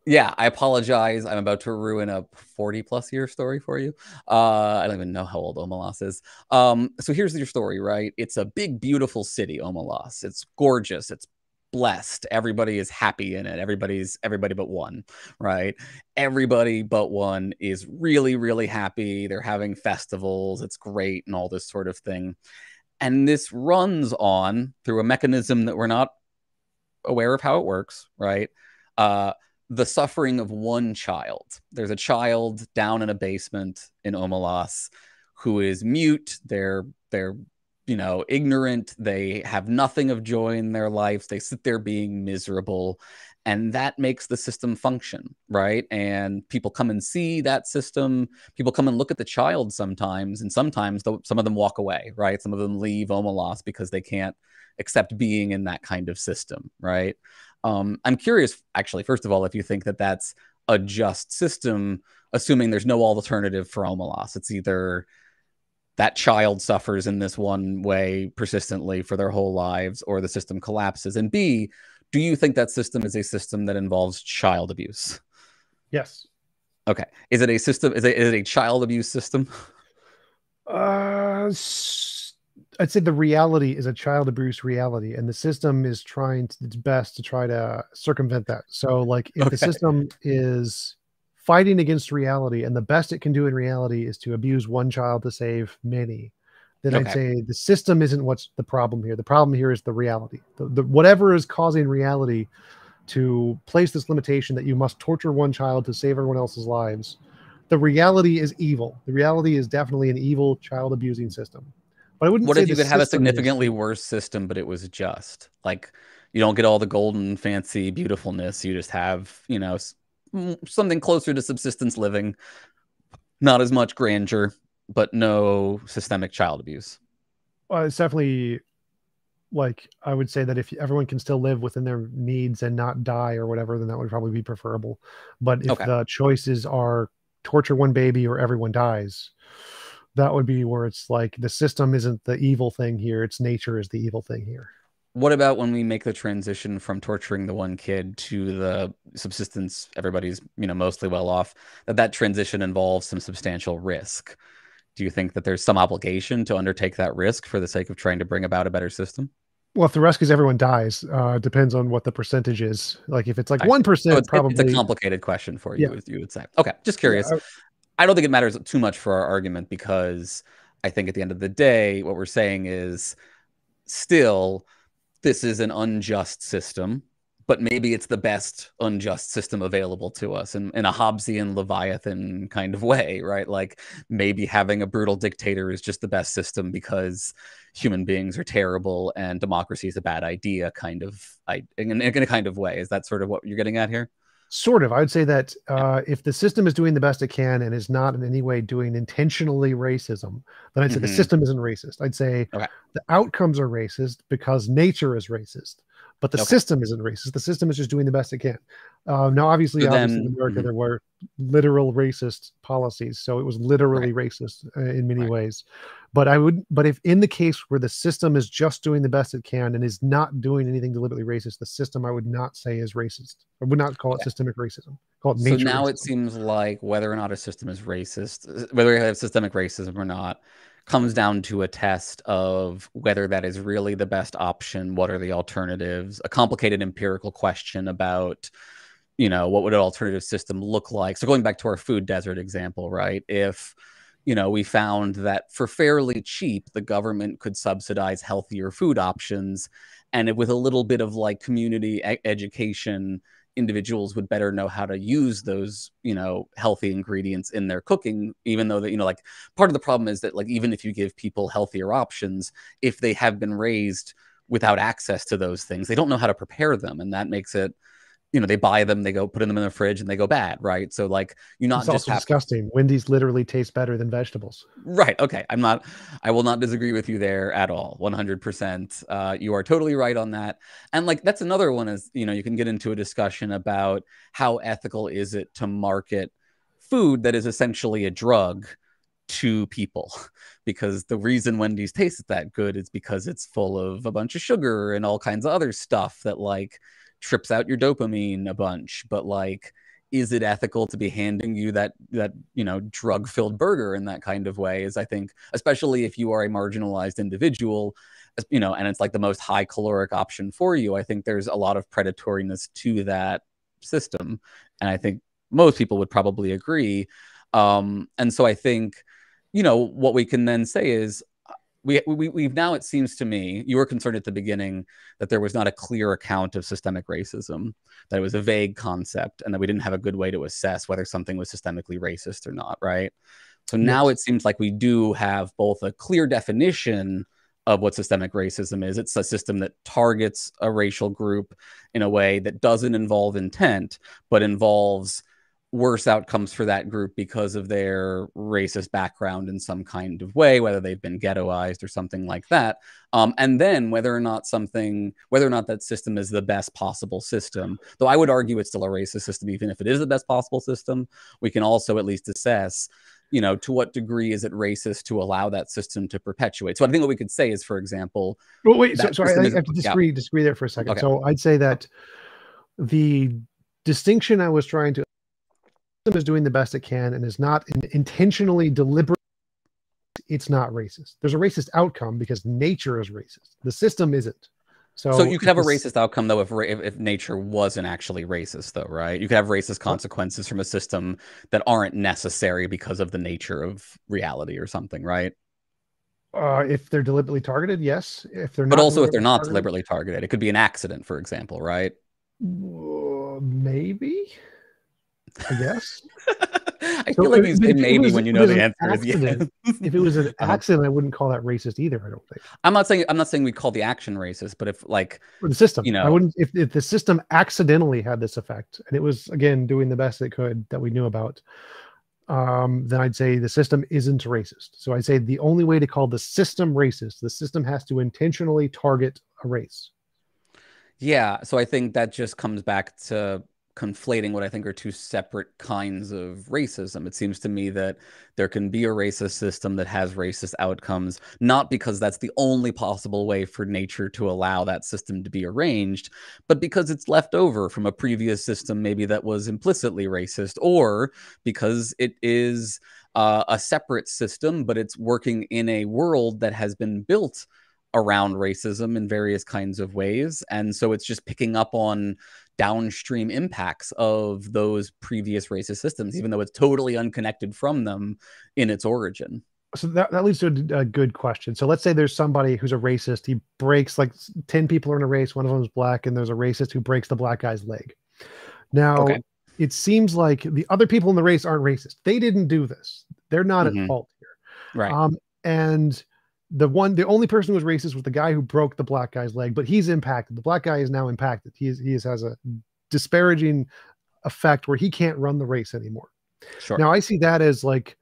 Speaker 2: yeah i apologize. I'm about to ruin a 40 plus year story for you. Uh i don't even know how old omelas is. Um so here's your story right? It's a big beautiful city omelas it's gorgeous. It's blessed. Everybody is happy in it. Everybody's everybody but one right? Everybody but one is really really happy. They're having festivals. It's great and all this sort of thing. And this runs on through a mechanism that we're not aware of how it works right? Uh the suffering of one child. There's a child down in a basement in omelas who is mute. They're they're you know, ignorant. They have nothing of joy in their lives. They sit there being miserable. And that makes the system function, right? And people come and see that system. People come and look at the child sometimes. And sometimes some of them walk away, right? Some of them leave Omelas because they can't accept being in that kind of system, right? Um, I'm curious, actually, first of all, if you think that that's a just system, assuming there's no alternative for Omelas. It's either that child suffers in this one way persistently for their whole lives or the system collapses? And b do you think that system is a system that involves child abuse?
Speaker 1: Yes.
Speaker 2: Okay. Is it a system is it, is it a child abuse system?
Speaker 1: Uh I'd say the reality is a child abuse reality, and the system is trying to, its best to try to circumvent that. So, like, if okay. the system is fighting against reality, and the best it can do in reality is to abuse one child to save many, then okay. I'd say the system isn't what's the problem here. The problem here is the reality. The, the whatever is causing reality to place this limitation that you must torture one child to save everyone else's lives. The reality is evil. The reality is definitely an evil child abusing system.
Speaker 2: But I wouldn't. What if you could have a significantly is... worse system, but it was just like you don't get all the golden, fancy beautifulness. You just have you know something closer to subsistence living, not as much grandeur, but no systemic child abuse.
Speaker 1: Well, it's definitely like I would say that if everyone can still live within their needs and not die or whatever, then that would probably be preferable. But if okay. the choices are torture one baby or everyone dies, that would be where it's like the system isn't the evil thing here; it's nature is the evil thing here.
Speaker 2: What about when we make the transition from torturing the one kid to the subsistence? Everybody's you know mostly well off. That that transition involves some substantial risk. Do you think that there's some obligation to undertake that risk for the sake of trying to bring about a better system?
Speaker 1: Well, if the risk is everyone dies, uh, depends on what the percentage is. Like if it's like one percent, so probably
Speaker 2: it's a complicated question for you. Yeah. You would say, okay, just curious. Yeah, I, I don't think it matters too much for our argument because I think at the end of the day, what we're saying is still this is an unjust system but maybe it's the best unjust system available to us in, in a Hobbesian Leviathan kind of way, right? Like maybe having a brutal dictator is just the best system because human beings are terrible and democracy is a bad idea, kind of, in, in a kind of way. Is that sort of what you're getting at here?
Speaker 1: Sort of. I would say that uh, if the system is doing the best it can and is not in any way doing intentionally racism, then I'd say mm-hmm. the system isn't racist. I'd say okay. the outcomes are racist because nature is racist but the okay. system isn't racist. The system is just doing the best it can. Uh, now, obviously, so obviously then, in America mm-hmm. there were literal racist policies, so it was literally right. racist uh, in many right. ways. But I would, but if in the case where the system is just doing the best it can and is not doing anything deliberately racist, the system I would not say is racist. I would not call it systemic racism. Call it
Speaker 2: so now racism. it seems like whether or not a system is racist, whether we have systemic racism or not, comes down to a test of whether that is really the best option what are the alternatives a complicated empirical question about you know what would an alternative system look like. So going back to our food desert example right? If you know we found that for fairly cheap the government could subsidize healthier food options and with a little bit of like community education individuals would better know how to use those you know healthy ingredients in their cooking even though that you know like part of the problem is that like even if you give people healthier options if they have been raised without access to those things they don't know how to prepare them and that makes it you know they buy them they go put them in the fridge and they go bad right? So like you're not
Speaker 1: it's
Speaker 2: just
Speaker 1: have... disgusting. Wendy's literally tastes better than vegetables.
Speaker 2: Right okay. I'm not i will not disagree with you there at all 100% uh, you are totally right on that. And like that's another one is you know you can get into a discussion about how ethical is it to market food that is essentially a drug to people. (laughs) Because the reason Wendy's tastes that good is because it's full of a bunch of sugar and all kinds of other stuff that like trips out your dopamine a bunch but like is it ethical to be handing you that that you know drug filled burger in that kind of way is i think especially if you are a marginalized individual you know and it's like the most high caloric option for you i think there's a lot of predatoriness to that system and i think most people would probably agree. Um and so i think you know what we can then say is we, we we've now it seems to me you were concerned at the beginning that there was not a clear account of systemic racism that it was a vague concept and that we didn't have a good way to assess whether something was systemically racist or not right so now yes. it seems like we do have both a clear definition of what systemic racism is it's a system that targets a racial group in a way that doesn't involve intent but involves worse outcomes for that group because of their racist background in some kind of way, whether they've been ghettoized or something like that. Um, and then whether or not something, whether or not that system is the best possible system, though I would argue it's still a racist system, even if it is the best possible system, we can also at least assess. You know, to what degree is it racist to allow that system to perpetuate? So I think what we could say is, for example,
Speaker 1: well, wait, so, so I, I, have to disagree, yeah. disagree there for a second. Okay. So I'd say that the distinction I was trying to is doing the best it can and is not intentionally deliberate it's not racist. There's a racist outcome because nature is racist. The system isn't. So,
Speaker 2: so you could have a racist outcome though if, if, if nature wasn't actually racist though, right? You could have racist consequences from a system that aren't necessary because of the nature of reality or something, right?
Speaker 1: Uh, if they're deliberately targeted, yes. If they're not
Speaker 2: but also if they're not targeted, deliberately targeted, it could be an accident, for example, right?
Speaker 1: Maybe. I guess. (laughs)
Speaker 2: I so feel like say maybe was, when you know the answer
Speaker 1: accident, is (laughs) yes. if it was an uh-huh. accident, I wouldn't call that racist either. I don't think.
Speaker 2: I'm not saying I'm not saying we call the action racist, but if like
Speaker 1: the system, you know, I wouldn't. If, if the system accidentally had this effect and it was again doing the best it could that we knew about, um, then I'd say the system isn't racist. So I'd say the only way to call the system racist, the system has to intentionally target a race.
Speaker 2: Yeah, so I think that just comes back to conflating what I think are two separate kinds of racism. It seems to me that there can be a racist system that has racist outcomes, not because that's the only possible way for nature to allow that system to be arranged, but because it's left over from a previous system, maybe that was implicitly racist, or because it is uh, a separate system, but it's working in a world that has been built around racism in various kinds of ways. And so it's just picking up on downstream impacts of those previous racist systems, even though it's totally unconnected from them in its origin.
Speaker 1: So that, that leads to a, a good question. So let's say there's somebody who's a racist. He breaks like 10 people are in a race, one of them is black, and there's a racist who breaks the black guy's leg. Now, okay. it seems like the other people in the race aren't racist. They didn't do this. They're not mm-hmm. at fault here.
Speaker 2: Right. Um,
Speaker 1: and the one the only person who was racist was the guy who broke the black guy's leg but he's impacted. The black guy is now impacted. He is, he is, has a disparaging effect where he can't run the race anymore. Sure. Now i see that as like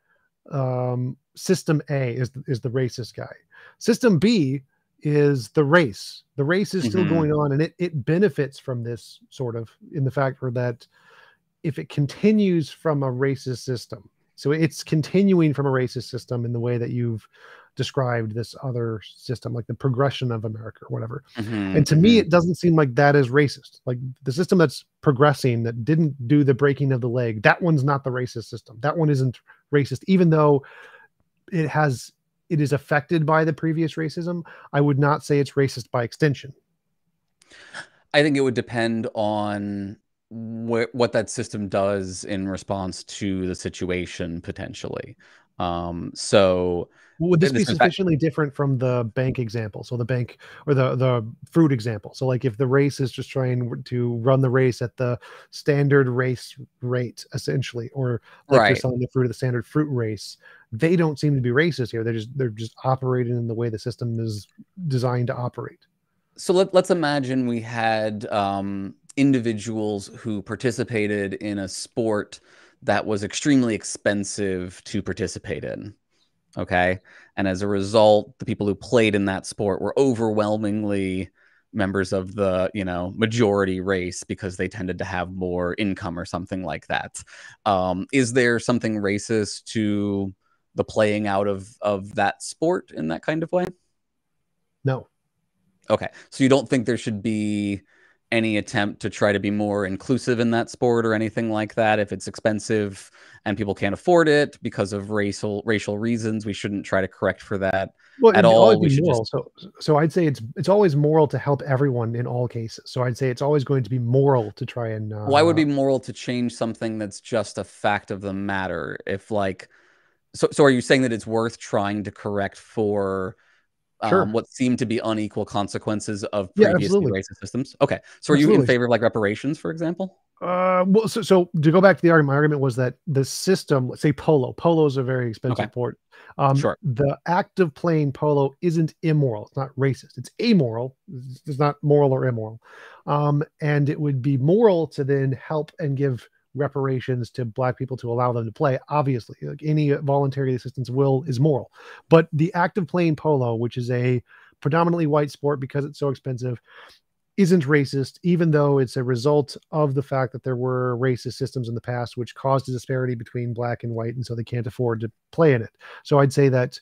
Speaker 1: um, system a is is the racist guy. System b is the race. The race is still mm-hmm. going on and it it benefits from this sort of in the fact that if it continues from a racist system so it's continuing from a racist system in the way that you've described this other system, like the progression of America or whatever. Mm-hmm, and to mm-hmm. me, it doesn't seem like that is racist. Like the system that's progressing that didn't do the breaking of the leg, that one's not the racist system. That one isn't racist, even though it has it is affected by the previous racism. I would not say it's racist by extension.
Speaker 2: I think it would depend on what what that system does in response to the situation potentially. Um, so
Speaker 1: would this be sufficiently fact- different from the bank example? So the bank or the the fruit example. So like if the race is just trying to run the race at the standard race rate, essentially, or like right. they're selling the fruit at the standard fruit race, they don't seem to be racist here. They're just they're just operating in the way the system is designed to operate.
Speaker 2: So let, let's imagine we had um, individuals who participated in a sport that was extremely expensive to participate in. Okay. And as a result, the people who played in that sport were overwhelmingly members of the you know majority race because they tended to have more income or something like that. Um, is there something racist to the playing out of of that sport in that kind of way
Speaker 1: no
Speaker 2: okay so you don't think there should be any attempt to try to be more inclusive in that sport or anything like that. If it's expensive and people can't afford it because of racial racial reasons we shouldn't try to correct for that well, at all. we should
Speaker 1: just... so so i'd say it's it's always moral to help everyone in all cases. So i'd say it's always going to be moral to try and uh,
Speaker 2: why would be moral to change something that's just a fact of the matter? If like so so are you saying that it's worth trying to correct for sure. um, what seem to be unequal consequences of previously yeah, racist systems. Okay, so are absolutely. you in favor of like reparations, for example?
Speaker 1: Uh, well, so, so to go back to the argument, my argument was that the system, let's say polo, polo is a very expensive okay. sport. Um, sure. The act of playing polo isn't immoral. It's not racist. It's amoral. It's not moral or immoral. Um, and it would be moral to then help and give reparations to black people to allow them to play obviously like any voluntary assistance will is moral. But the act of playing polo which is a predominantly white sport because it's so expensive isn't racist even though it's a result of the fact that there were racist systems in the past which caused a disparity between black and white and so they can't afford to play in it. So i'd say that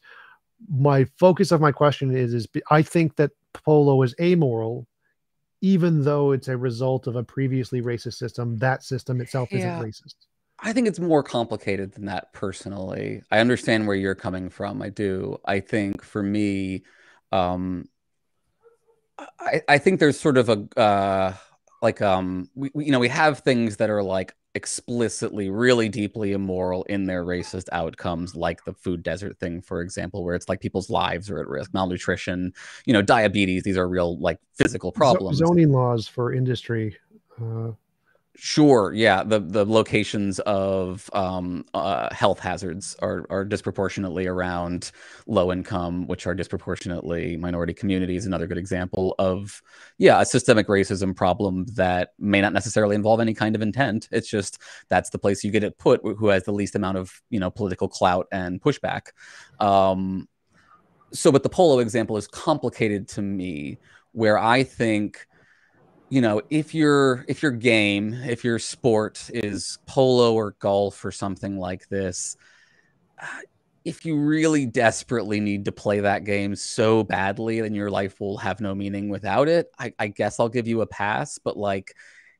Speaker 1: my focus of my question is is i think that polo is amoral even though it's a result of a previously racist system, that system itself yeah. isn't racist.
Speaker 2: I think it's more complicated than that personally. I understand where you're coming from. I do. I think for me, um, I, I think there's sort of a uh, like um we, we, you know we have things that are like explicitly really deeply immoral in their racist outcomes like the food desert thing for example where it's like people's lives are at risk malnutrition you know diabetes these are real like physical problems.
Speaker 1: zoning laws for industry uh,
Speaker 2: Sure. Yeah. The the locations of um, uh, health hazards are are disproportionately around low income, which are disproportionately minority communities. Another good example of yeah a systemic racism problem that may not necessarily involve any kind of intent. It's just that's the place you get it put who has the least amount of you know political clout and pushback. Um, so, but the polo example is complicated to me, where I think you know if your if your game if your sport is polo or golf or something like this if you really desperately need to play that game so badly then your life will have no meaning without it. I, I guess i'll give you a pass but like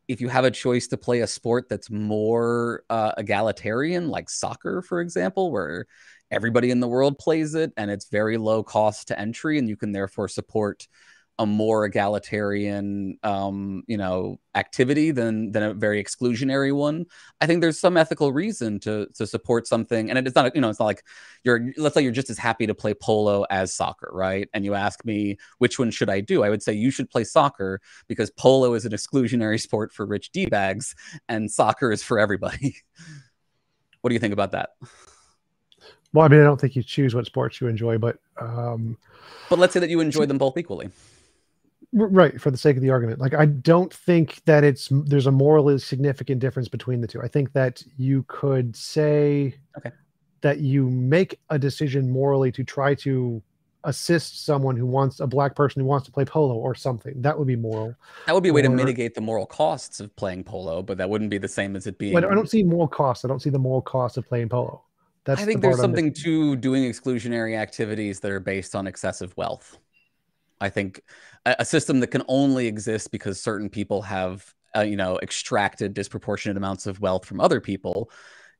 Speaker 2: if you have a choice to play a sport that's more uh, egalitarian like soccer for example where everybody in the world plays it and it's very low cost to entry and you can therefore support a more egalitarian um, you know activity than than a very exclusionary one. I think there's some ethical reason to to support something and it's not you know it's not like you're let's say you're just as happy to play polo as soccer right? And you ask me which one should i do i would say you should play soccer because polo is an exclusionary (laughs) sport for rich d-bags and soccer is for everybody. (laughs) What do you think about that?
Speaker 1: Well i mean i don't think you choose what sports you enjoy but um
Speaker 2: but let's say that you enjoy them both equally
Speaker 1: right for the sake of the argument like i don't think that it's there's a morally significant difference between the two. I think that you could say
Speaker 2: okay.
Speaker 1: that you make a decision morally to try to assist someone who wants a black person who wants to play polo or something. That would be moral.
Speaker 2: That would be a way or, to mitigate the moral costs of playing polo but that wouldn't be the same as it being
Speaker 1: but i don't see moral costs. I don't see the moral cost of playing polo.
Speaker 2: That's i think the there's something to doing exclusionary activities that are based on excessive wealth I think a, a system that can only exist because certain people have, uh, you know, extracted disproportionate amounts of wealth from other people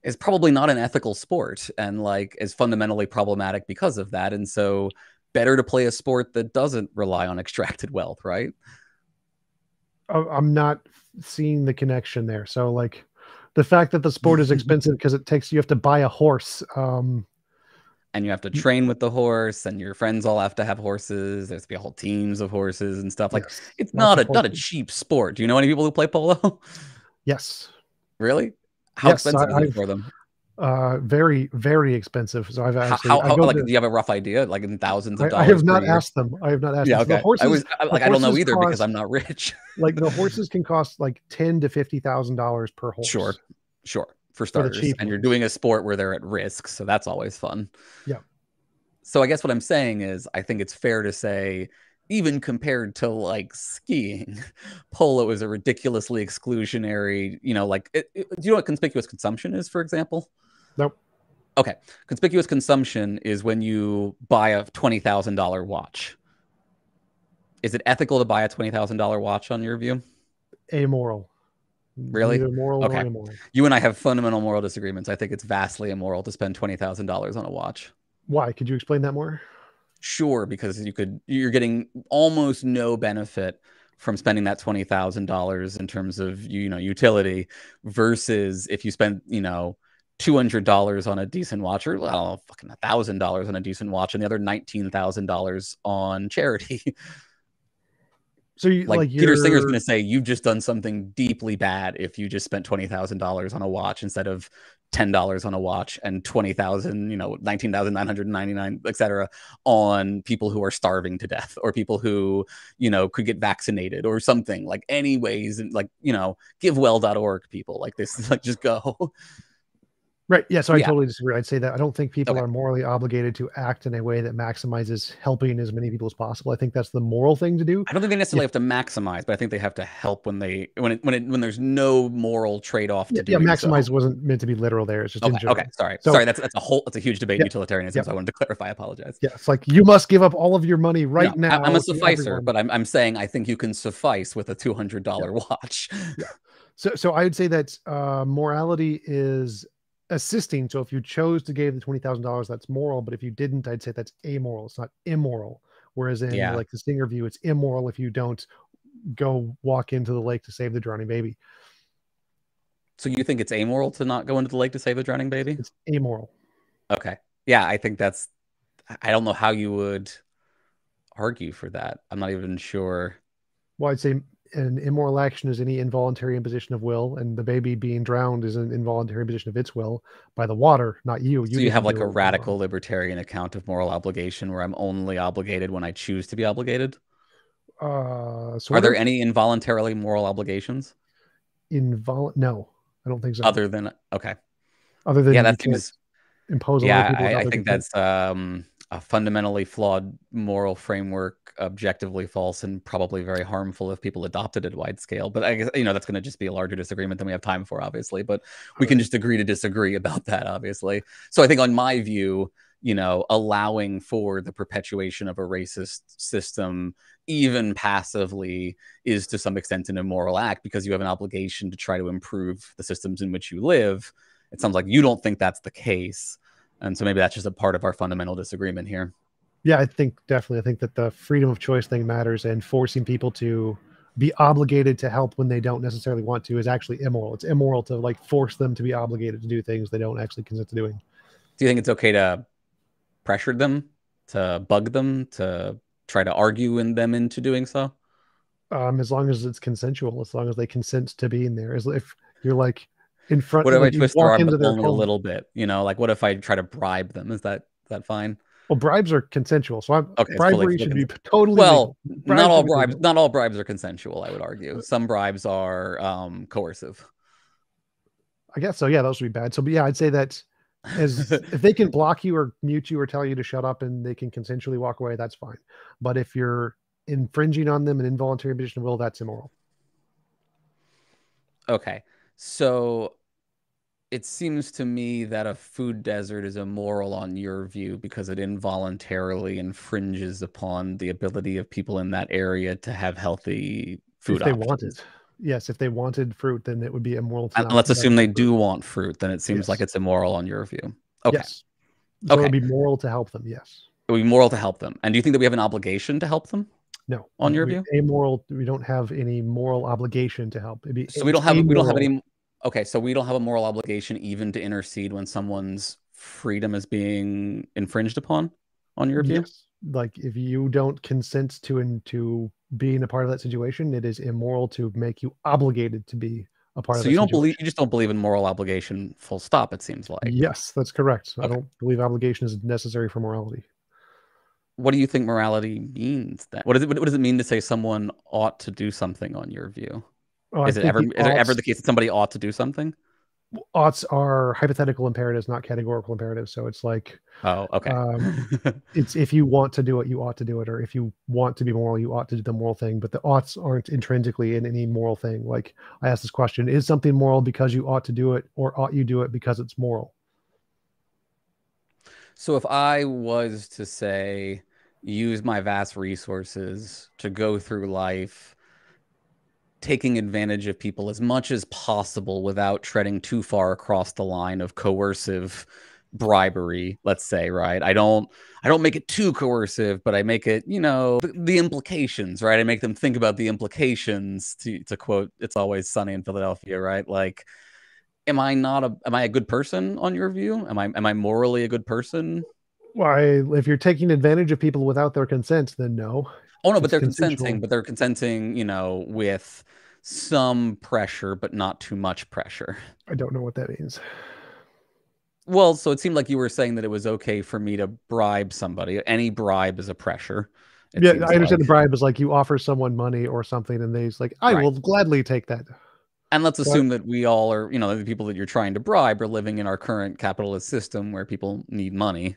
Speaker 2: is probably not an ethical sport and like is fundamentally problematic because of that. And so better to play a sport that doesn't rely on extracted wealth, right?
Speaker 1: I'm not seeing the connection there. So like the fact that the sport is (laughs) expensive because it takes you have to buy a horse um
Speaker 2: and you have to train with the horse and your friends all have to have horses there's to be a whole teams of horses and stuff like yes. it's not a not a cheap sport. Do you know any people who play polo? (laughs)
Speaker 1: Yes.
Speaker 2: Really? How yes, expensive I, is it for them?
Speaker 1: uh very very expensive so i've actually
Speaker 2: how, how like to, do you have a rough idea like in thousands of dollars
Speaker 1: i have not asked them i have not asked
Speaker 2: yeah okay. Horses, i was like i don't know either cost, because i'm not rich.
Speaker 1: like the horses (laughs) can cost like 10 to 50 thousand dollars per horse.
Speaker 2: Sure sure for starters, for and you're doing a sport where they're at risk, so that's always fun.
Speaker 1: Yeah.
Speaker 2: So I guess what I'm saying is, I think it's fair to say, even compared to like skiing, (laughs) polo is a ridiculously exclusionary. You know, like, it, it, do you know what conspicuous consumption is, for example?
Speaker 1: Nope.
Speaker 2: Okay, conspicuous consumption is when you buy a twenty thousand dollar watch. Is it ethical to buy a twenty thousand dollar watch on your view?
Speaker 1: Amoral.
Speaker 2: Really? Moral okay. You and I have fundamental moral disagreements. I think it's vastly immoral to spend twenty thousand dollars on a watch.
Speaker 1: Why? Could you explain that more?
Speaker 2: Sure, because you could. You're getting almost no benefit from spending that twenty thousand dollars in terms of you know utility, versus if you spend you know two hundred dollars on a decent watch, or well, fucking a thousand dollars on a decent watch, and the other nineteen thousand dollars on charity. (laughs)
Speaker 1: So you,
Speaker 2: like, like Peter Singer's going to say you've just done something deeply bad if you just spent twenty thousand dollars on a watch instead of ten dollars on a watch and twenty thousand, you know, nineteen thousand nine hundred ninety nine, etc., on people who are starving to death or people who you know could get vaccinated or something like anyways, and like you know givewell.org people like this (laughs) like just go
Speaker 1: Right. Yeah. So I yeah. totally disagree. I'd say that I don't think people okay. are morally obligated to act in a way that maximizes helping as many people as possible. I think that's the moral thing to do.
Speaker 2: I don't think they necessarily have to maximize, but I think they have to help when they when it when it when there's no moral trade off to
Speaker 1: yeah,
Speaker 2: do.
Speaker 1: Yeah, maximize so. wasn't meant to be literal there. It's just
Speaker 2: okay. okay. Sorry. So, Sorry. That's that's a whole that's a huge debate yeah, utilitarianism. So I wanted to clarify. I apologize.
Speaker 1: Yeah. It's like you must give up all of your money right no, now.
Speaker 2: I'm a sufficer, but I'm I'm saying I think you can suffice with a two hundred dollar watch.
Speaker 1: Yeah. So, so I would say that uh, morality is assisting. So, if you chose to give the twenty thousand dollars, that's moral. But if you didn't, I'd say that's amoral. It's not immoral. Whereas in yeah. like the Singer view, it's immoral if you don't go walk into the lake to save the drowning baby.
Speaker 2: So you think it's amoral to not go into the lake to save the drowning baby?
Speaker 1: It's amoral.
Speaker 2: Okay. Yeah, I think that's. I don't know how you would argue for that. I'm not even sure.
Speaker 1: Well, I'd say an immoral action is any involuntary imposition of will, and the baby being drowned is an involuntary imposition of its will by the water, not you.
Speaker 2: You, so you have like a radical libertarian account of moral obligation where I'm only obligated when I choose to be obligated.
Speaker 1: Uh,
Speaker 2: Are there any involuntarily moral obligations?
Speaker 1: Invol no, I don't think so.
Speaker 2: Other than okay,
Speaker 1: other than yeah, that seems impose.
Speaker 2: Yeah, I, I think that's um a fundamentally flawed moral framework, objectively false, and probably very harmful if people adopted it wide scale. But I guess you know that's going to just be a larger disagreement than we have time for, obviously. But we can just agree to disagree about that, obviously. So I think, on my view, you know, allowing for the perpetuation of a racist system, even passively, is to some extent an immoral act because you have an obligation to try to improve the systems in which you live. It sounds like you don't think that's the case. And so maybe that's just a part of our fundamental disagreement here.
Speaker 1: Yeah, I think definitely. I think that the freedom of choice thing matters and forcing people to be obligated to help when they don't necessarily want to is actually immoral. It's immoral to like force them to be obligated to do things they don't actually consent to doing.
Speaker 2: Do you think it's okay to pressure them, to bug them, to try to argue in them into doing so?
Speaker 1: Um, as long as it's consensual, as long as they consent to being there. As if you're like, in front.
Speaker 2: What if I twist their arm only home. a little bit? You know, like what if I try to bribe them? Is that is that fine?
Speaker 1: Well, bribes are consensual, so I'm, okay, bribery should be totally
Speaker 2: well. Not all bribes, not all bribes are consensual. I would argue some bribes are um, coercive.
Speaker 1: I guess so. Yeah, those would be bad. So, but yeah, I'd say that as (laughs) if they can block you or mute you or tell you to shut up and they can consensually walk away, that's fine. But if you're infringing on them an involuntary imposition of will, that's immoral.
Speaker 2: Okay, so it seems to me that a food desert is immoral on your view because it involuntarily infringes upon the ability of people in that area to have healthy food.
Speaker 1: If they wanted, yes, if they wanted fruit, then it would be immoral.
Speaker 2: and let's assume they fruit. do want fruit, then it seems yes. like it's immoral on your view. Okay. Yes.
Speaker 1: So okay. it would be moral to help them. Yes.
Speaker 2: It would be moral to help them. And do you think that we have an obligation to help them?
Speaker 1: No.
Speaker 2: On your
Speaker 1: we,
Speaker 2: view?
Speaker 1: Amoral. We don't have any moral obligation to help.
Speaker 2: so we don't have amoral. we don't have any okay, so we don't have a moral obligation even to intercede when someone's freedom is being infringed upon on your view? Yes.
Speaker 1: Like if you don't consent to and to being a part of that situation, it is immoral to make you obligated to be a part so of
Speaker 2: So you don't
Speaker 1: situation.
Speaker 2: believe you just don't believe in moral obligation full stop, it seems like.
Speaker 1: Yes, that's correct. Okay. I don't believe obligation is necessary for morality.
Speaker 2: What do you think morality means then? What, is it, what does it mean to say someone ought to do something on your view? Oh, is it ever is it ever the case that somebody ought to do something?
Speaker 1: Oughts are hypothetical imperatives, not categorical imperatives. So it's like,
Speaker 2: oh, okay.
Speaker 1: um, (laughs) it's if you want to do it, you ought to do it, or if you want to be moral, you ought to do the moral thing. But the oughts aren't intrinsically in any moral thing. Like I asked this question: Is something moral because you ought to do it, or ought you do it because it's moral?
Speaker 2: So if I was to say, use my vast resources to go through life taking advantage of people as much as possible without treading too far across the line of coercive bribery let's say right? I don't i don't make it too coercive but i make it you know the, the, implications right? I make them think about the implications to, to quote it's always sunny in philadelphia right? Like am i not a am i a good person on your view? Am i am i morally a good person?
Speaker 1: Why if you're taking advantage of people without their consent then no
Speaker 2: Oh no, but they're consenting, but they're consenting, you know, with some pressure, but not too much pressure.
Speaker 1: I don't know what that means.
Speaker 2: Well, so it seemed like you were saying that it was okay for me to bribe somebody. Any bribe is a pressure.
Speaker 1: Yeah, I understand like. the bribe is like you offer someone money or something, and they's like, I right. will gladly take that.
Speaker 2: And let's assume that we all are, you know, the people that you're trying to bribe are living in our current capitalist system where people need money,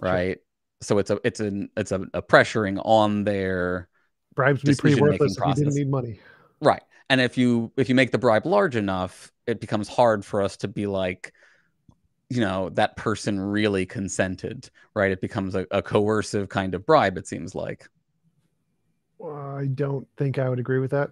Speaker 2: right? Sure so it's a it's an it's a, a pressuring on their
Speaker 1: bribes be pretty worthless if you didn't need money.
Speaker 2: Right. And if you if you make the bribe large enough it becomes hard for us to be like you know that person really consented right? It becomes a, a coercive kind of bribe it seems like.
Speaker 1: I don't think i would agree with that.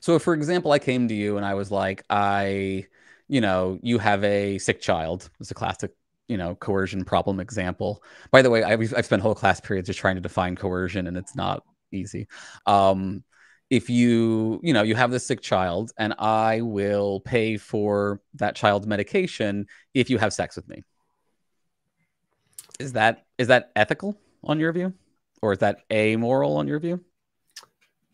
Speaker 2: So, if, for example, I came to you and I was like, I, you know, you have a sick child. It's a classic, you know, coercion problem example. By the way, I've, I've spent whole class periods just trying to define coercion, and it's not easy. Um, if you, you know, you have this sick child, and I will pay for that child's medication if you have sex with me. Is that is that ethical on your view, or is that amoral on your view?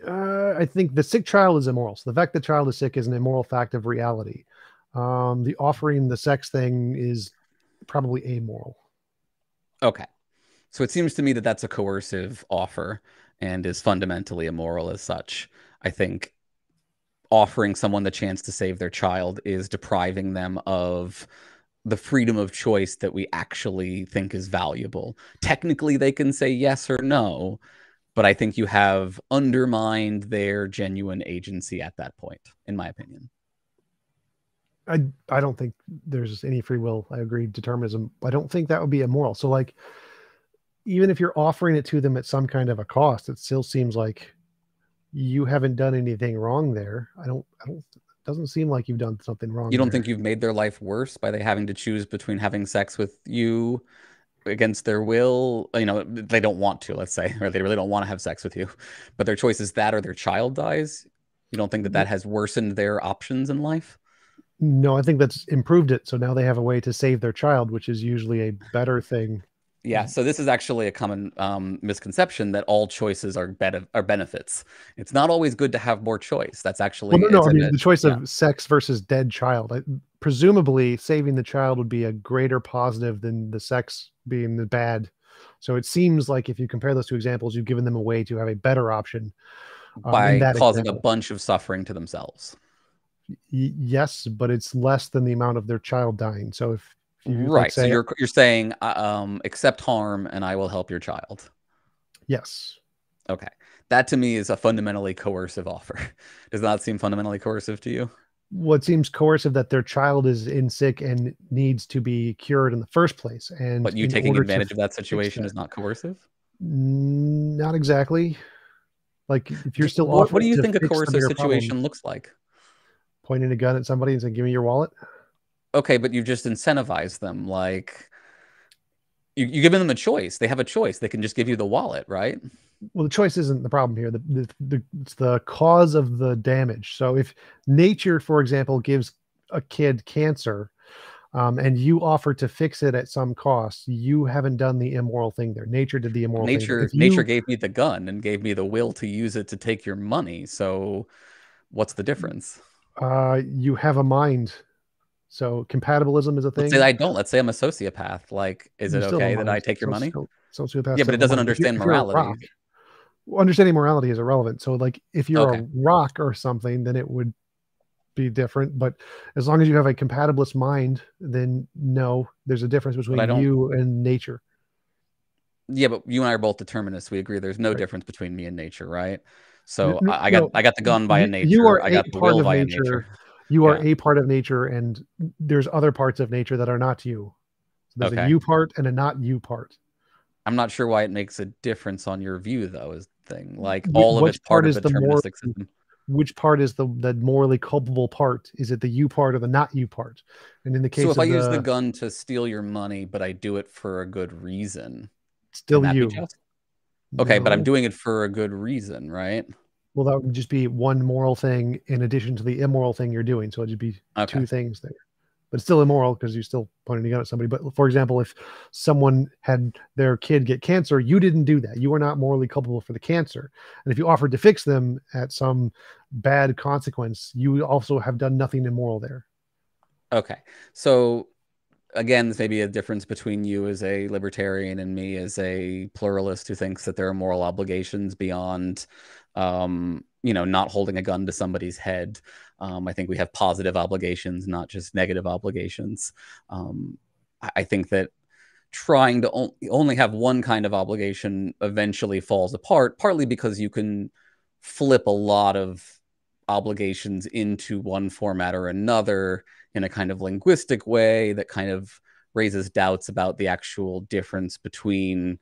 Speaker 1: Uh, I think the sick child is immoral. So the fact the child is sick is an immoral fact of reality. Um, the offering the sex thing is probably amoral.
Speaker 2: Okay. So it seems to me that that's a coercive offer and is fundamentally immoral as such. I think offering someone the chance to save their child is depriving them of the freedom of choice that we actually think is valuable. Technically, they can say yes or no, but I think you have undermined their genuine agency at that point, in my opinion.
Speaker 1: I I don't think there's any free will. I agree, determinism. I don't think that would be immoral. So like, even if you're offering it to them at some kind of a cost, it still seems like you haven't done anything wrong there. I don't. I don't. Doesn't seem like you've done something wrong.
Speaker 2: You don't
Speaker 1: there.
Speaker 2: think you've made their life worse by they having to choose between having sex with you against their will you know they don't want to let's say or they really don't want to have sex with you but their choice is that or their child dies you don't think that that mm. has worsened their options in life
Speaker 1: no i think that's improved it so now they have a way to save their child which is usually a better thing
Speaker 2: yeah so this is actually a common um, misconception that all choices are, be- are benefits it's not always good to have more choice that's actually
Speaker 1: well, no, no I mean, the choice yeah. of sex versus dead child I, presumably saving the child would be a greater positive than the sex being the bad. So it seems like if you compare those two examples, you've given them a way to have a better option
Speaker 2: um, by causing example. a bunch of suffering to themselves.
Speaker 1: Yes, but it's less than the amount of their child dying. So if
Speaker 2: you, right, say, so you're you're saying uh, um, accept harm and I will help your child.
Speaker 1: Yes.
Speaker 2: Okay, that to me is a fundamentally coercive offer. (laughs) Does that seem fundamentally coercive to you?
Speaker 1: what seems coercive that their child is in sick and needs to be cured in the first place. And
Speaker 2: but you taking advantage of that situation that, is not coercive.
Speaker 1: Not exactly. Like if you're still
Speaker 2: what, what do you think a coercive situation problem, looks like?
Speaker 1: Pointing a gun at somebody and saying, "Give me your wallet."
Speaker 2: Okay, but you just incentivize them. Like you, you give them a choice. They have a choice. They can just give you the wallet, right?
Speaker 1: well the choice isn't the problem here the, the, the it's the cause of the damage so if nature for example gives a kid cancer um, and you offer to fix it at some cost you haven't done the immoral thing there nature did the immoral
Speaker 2: nature
Speaker 1: thing.
Speaker 2: nature gave me the gun and gave me the will to use it to take your money so what's the difference
Speaker 1: uh you have a mind so compatibilism is a thing
Speaker 2: let's say i don't let's say i'm a sociopath like is you it okay that i take your money
Speaker 1: sociopath
Speaker 2: yeah but it doesn't understand morality
Speaker 1: understanding morality is irrelevant. So like if you're okay. a rock or something, then it would be different. But as long as you have a compatibilist mind, then no, there's a difference between you and nature.
Speaker 2: Yeah, but you and I are both determinists. We agree there's no right. difference between me and nature, right? So no, I got no, I got the gun by a nature. You are I got the will by nature. nature.
Speaker 1: You are yeah. a part of nature, and there's other parts of nature that are not you. So there's okay. a you part and a not you part.
Speaker 2: I'm not sure why it makes a difference on your view, though. Is the thing. Like all of it's part, part of a deterministic system.
Speaker 1: Which part is the the morally culpable part? Is it the you part or the not you part? And in the case,
Speaker 2: so if
Speaker 1: I
Speaker 2: the,
Speaker 1: use
Speaker 2: the gun to steal your money, but I do it for a good reason,
Speaker 1: still you.
Speaker 2: Okay, no. but I'm doing it for a good reason, right?
Speaker 1: Well, that would just be one moral thing in addition to the immoral thing you're doing. So it'd just be okay. two things there but it's still immoral because you're still pointing a gun at somebody. But for example, if someone had their kid get cancer, you didn't do that. You were not morally culpable for the cancer. And if you offered to fix them at some bad consequence, you also have done nothing immoral there.
Speaker 2: Okay. So again, this may be a difference between you as a libertarian and me as a pluralist who thinks that there are moral obligations beyond um, you know, not holding a gun to somebody's head. Um, I think we have positive obligations, not just negative obligations. Um, I think that trying to only have one kind of obligation eventually falls apart, partly because you can flip a lot of obligations into one format or another in a kind of linguistic way that kind of raises doubts about the actual difference between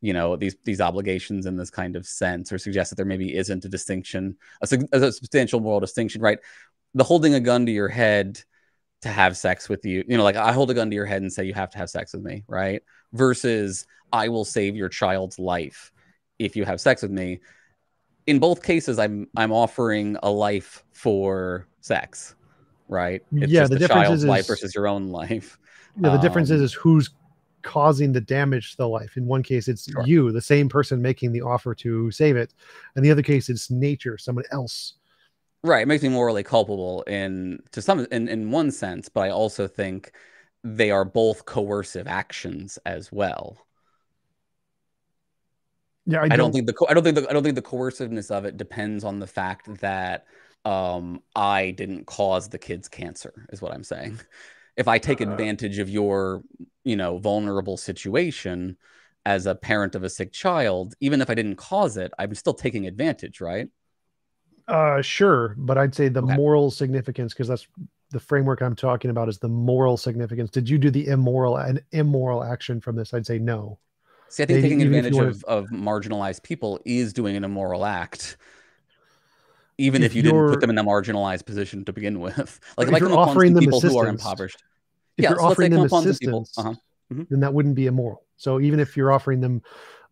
Speaker 2: you know these these obligations in this kind of sense or suggests that there maybe isn't a distinction a, a substantial moral distinction right? The holding a gun to your head to have sex with you you know like i hold a gun to your head and say you have to have sex with me right? Versus i will save your child's life if you have sex with me in both cases i'm i'm offering a life for sex right
Speaker 1: it's yeah the, the child's
Speaker 2: is, life versus your own life
Speaker 1: yeah the um, difference is, is who's causing the damage to the life. In one case, it's sure. you, the same person making the offer to save it. In the other case, it's nature, someone else.
Speaker 2: Right. It makes me morally culpable in to some in, in one sense, but I also think they are both coercive actions as well.
Speaker 1: Yeah, I
Speaker 2: don't, I don't think the I don't think the I don't think the coerciveness of it depends on the fact that um I didn't cause the kid's cancer, is what I'm saying if I take uh, advantage of your, you know, vulnerable situation as a parent of a sick child, even if I didn't cause it, I'm still taking advantage, right?
Speaker 1: Uh, sure, but I'd say the okay. moral significance because that's the framework I'm talking about is the moral significance. Did you do the immoral and immoral action from this? I'd say no.
Speaker 2: See, I think Maybe, taking advantage of, to... of marginalized people is doing an immoral act even if, if you didn't put them in a marginalized position to begin with. (laughs) Like if, if I come upon people who are impoverished.
Speaker 1: If yeah, you're so offering them assistance, uh-huh. mm-hmm. then that wouldn't be immoral. So even if you're offering them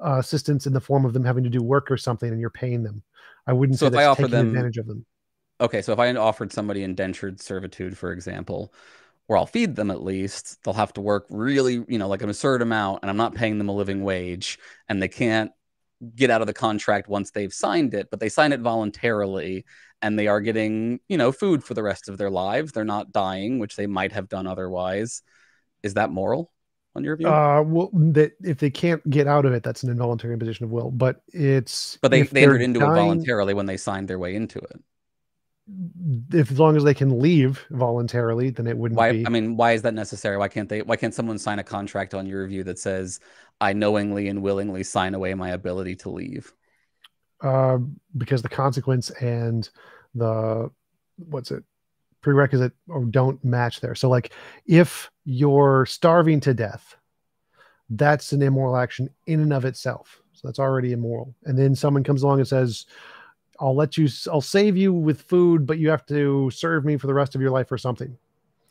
Speaker 1: uh, assistance in the form of them having to do work or something and you're paying them, I wouldn't so say if that's I offer taking them, advantage of them.
Speaker 2: Okay, so if I offered somebody indentured servitude, for example, or I'll feed them at least, they'll have to work really, you know, like an absurd amount, and I'm not paying them a living wage, and they can't get out of the contract once they've signed it, but they sign it voluntarily and they are getting, you know, food for the rest of their lives. They're not dying, which they might have done otherwise. Is that moral on your view?
Speaker 1: Uh, well, that if they can't get out of it, that's an involuntary imposition of will. But it's
Speaker 2: but they, they entered into dying, it voluntarily when they signed their way into it.
Speaker 1: If as long as they can leave voluntarily, then it wouldn't.
Speaker 2: Why?
Speaker 1: Be...
Speaker 2: I mean, why is that necessary? Why can't they? Why can't someone sign a contract on your view that says I knowingly and willingly sign away my ability to leave?
Speaker 1: Uh, because the consequence and the what's it prerequisite or don't match there. So like if you're starving to death, that's an immoral action in and of itself. So that's already immoral. And then someone comes along and says, I'll let you, I'll save you with food, but you have to serve me for the rest of your life or something.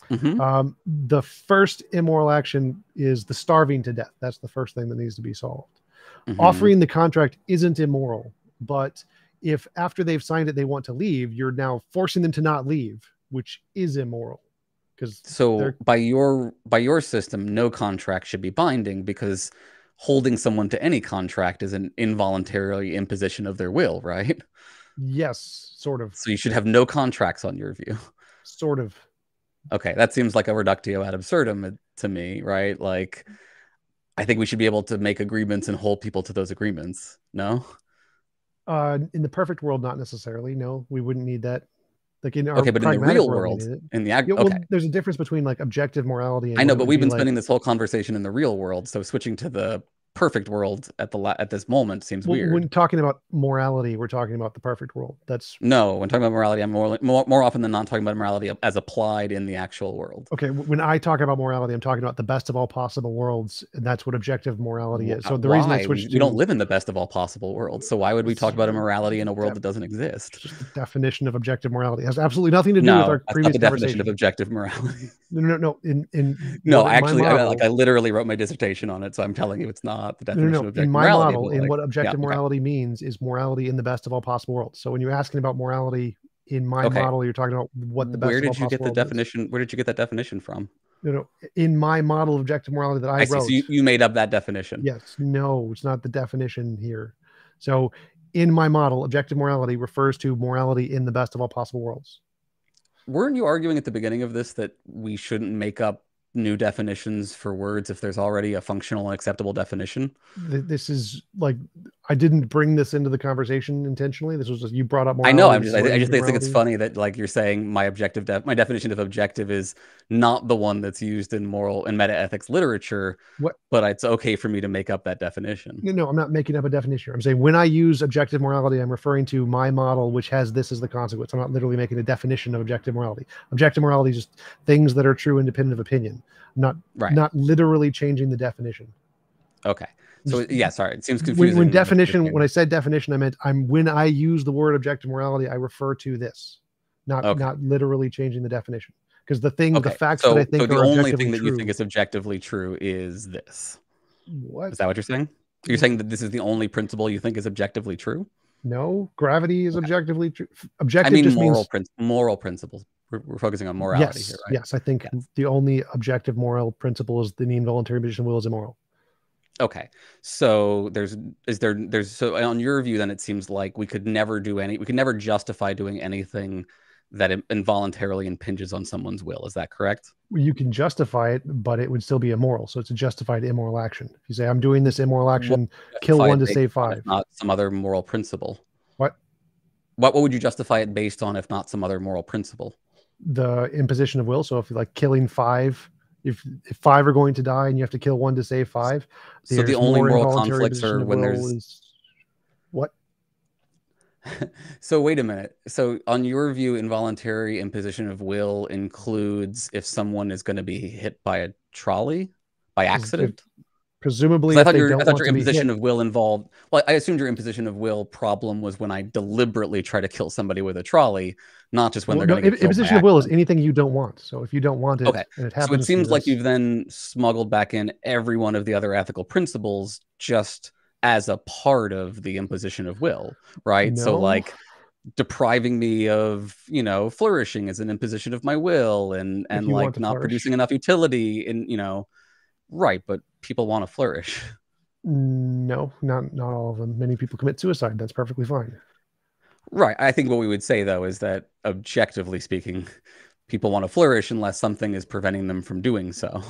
Speaker 1: Mm-hmm. Um, the first immoral action is the starving to death. That's the first thing that needs to be solved. Mm-hmm. Offering the contract isn't immoral, but if after they've signed it they want to leave, you're now forcing them to not leave, which is immoral. Because
Speaker 2: so by your by your system, no contract should be binding because holding someone to any contract is an involuntary imposition of their will, right?
Speaker 1: Yes, sort of.
Speaker 2: So you should have no contracts on your view.
Speaker 1: Sort of.
Speaker 2: Okay, that seems like a reductio ad absurdum to me, right? Like, I think we should be able to make agreements and hold people to those agreements. No.
Speaker 1: Uh, in the perfect world, not necessarily. No, we wouldn't need that.
Speaker 2: Like in our okay, but in the real world, world in the ag- yeah, well, okay,
Speaker 1: there's a difference between like objective morality.
Speaker 2: I know, but we've been spending this whole conversation in the real world. So switching to the perfect world at the la- at this moment seems well, weird.
Speaker 1: When talking about morality, we're talking about the perfect world. That's
Speaker 2: no. When talking about morality, I'm more more, more often than not talking about morality as applied in the actual world.
Speaker 1: Okay, when I talk about morality, I'm talking about the best of all possible worlds, and that's what objective morality is. So uh, the why? reason I switched,
Speaker 2: we, to... we don't live in the best of all possible worlds. So why would we talk about a morality in a world that doesn't exist?
Speaker 1: Just the definition of objective morality it has absolutely nothing to do no, with our previous
Speaker 2: the definition of objective morality.
Speaker 1: No, no, no. In in
Speaker 2: no, actually, I, like I literally wrote my dissertation on it, so I'm telling you, it's not the definition no, no, of objective
Speaker 1: in
Speaker 2: my
Speaker 1: model, in like, what objective yeah, morality okay. means is morality in the best of all possible worlds. So when you're asking about morality in my okay. model, you're talking about what the best.
Speaker 2: Where did you get the definition? Is. Where did you get that definition from?
Speaker 1: You know, in my model of objective morality that I,
Speaker 2: I
Speaker 1: wrote.
Speaker 2: See, so you, you made up that definition.
Speaker 1: Yes. No, it's not the definition here. So in my model, objective morality refers to morality in the best of all possible worlds.
Speaker 2: Weren't you arguing at the beginning of this that we shouldn't make up new definitions for words if there's already a functional and acceptable definition.
Speaker 1: This is like I didn't bring this into the conversation intentionally. This was just you brought up. More.
Speaker 2: I know. I'm just. I, I just think it's funny that like you're saying my objective def, my definition of objective is not the one that's used in moral and meta ethics literature. What? But it's okay for me to make up that definition.
Speaker 1: No, I'm not making up a definition. I'm saying when I use objective morality, I'm referring to my model, which has this as the consequence. I'm not literally making a definition of objective morality. Objective morality is just things that are true independent of opinion not right. not literally changing the definition.
Speaker 2: Okay. So yeah, sorry, it seems confusing.
Speaker 1: When, when definition, when I said definition, I meant I'm when I use the word objective morality, I refer to this, not okay. not literally changing the definition. Because the thing, okay. the facts so, that I think so the only thing that true,
Speaker 2: you think is objectively true is this.
Speaker 1: What
Speaker 2: is that? What you're saying? You're saying that this is the only principle you think is objectively true?
Speaker 1: No, gravity is okay. objectively true. Objective.
Speaker 2: I mean,
Speaker 1: moral
Speaker 2: means... prin- moral principles. We're, we're, focusing on morality
Speaker 1: yes,
Speaker 2: here, right?
Speaker 1: Yes, I think yes. the only objective moral principle is the involuntary imposition of will is immoral.
Speaker 2: Okay. So there's is there there's so on your view then it seems like we could never do any we could never justify doing anything that involuntarily impinges on someone's will. Is that correct?
Speaker 1: You can justify it, but it would still be immoral. So it's a justified immoral action. If you say I'm doing this immoral action, kill one to save five.
Speaker 2: Not some other moral principle.
Speaker 1: What?
Speaker 2: What what would you justify it based on if not some other moral principle?
Speaker 1: The imposition of will. So if you like killing five if if five are going to die and you have to kill one to save five.
Speaker 2: So the only moral conflicts are when there's is...
Speaker 1: what? (laughs)
Speaker 2: so wait a minute. So on your view, involuntary imposition of will includes if someone is going to be hit by a trolley by accident. If,
Speaker 1: Presumably,
Speaker 2: I thought, your, I thought your imposition of will involved. Well, I assumed your imposition of will problem was when I deliberately try to kill somebody with a trolley, not just when well, they're no, going to.
Speaker 1: Imposition of will is anything you don't want. So if you don't want it, okay. it happens.
Speaker 2: So it seems like you've then smuggled back in every one of the other ethical principles just as a part of the imposition of will, right? No. So like depriving me of you know flourishing is an imposition of my will and and like not flourish. producing enough utility in you know right but people want to flourish.
Speaker 1: No, not not all of them. Many people commit suicide. That's perfectly fine.
Speaker 2: Right. I think what we would say though is that objectively speaking, people want to flourish unless something is preventing them from doing so.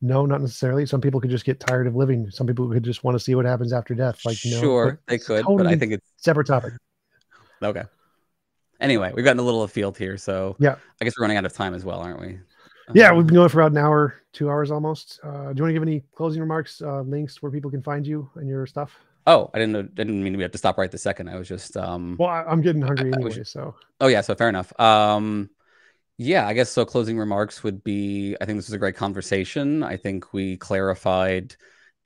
Speaker 1: No, not necessarily. Some people could just get tired of living. Some people could just want to see what happens after death. Like, no,
Speaker 2: sure, they could, totally but I think it's
Speaker 1: separate topic.
Speaker 2: Okay. Anyway, we've gotten a little afield here, so
Speaker 1: yeah,
Speaker 2: I guess we're running out of time as well, aren't we?
Speaker 1: Yeah, we've been going for about an hour, two hours almost. Uh, do you want to give any closing remarks, uh, links where people can find you and your stuff?
Speaker 2: Oh, I didn't know, didn't mean we have to stop right the second. I was just um.
Speaker 1: Well, I, am getting hungry I, anyway, I was, so.
Speaker 2: Oh yeah, so fair enough. Um, yeah, I guess so. Closing remarks would be: I think this was a great conversation. I think we clarified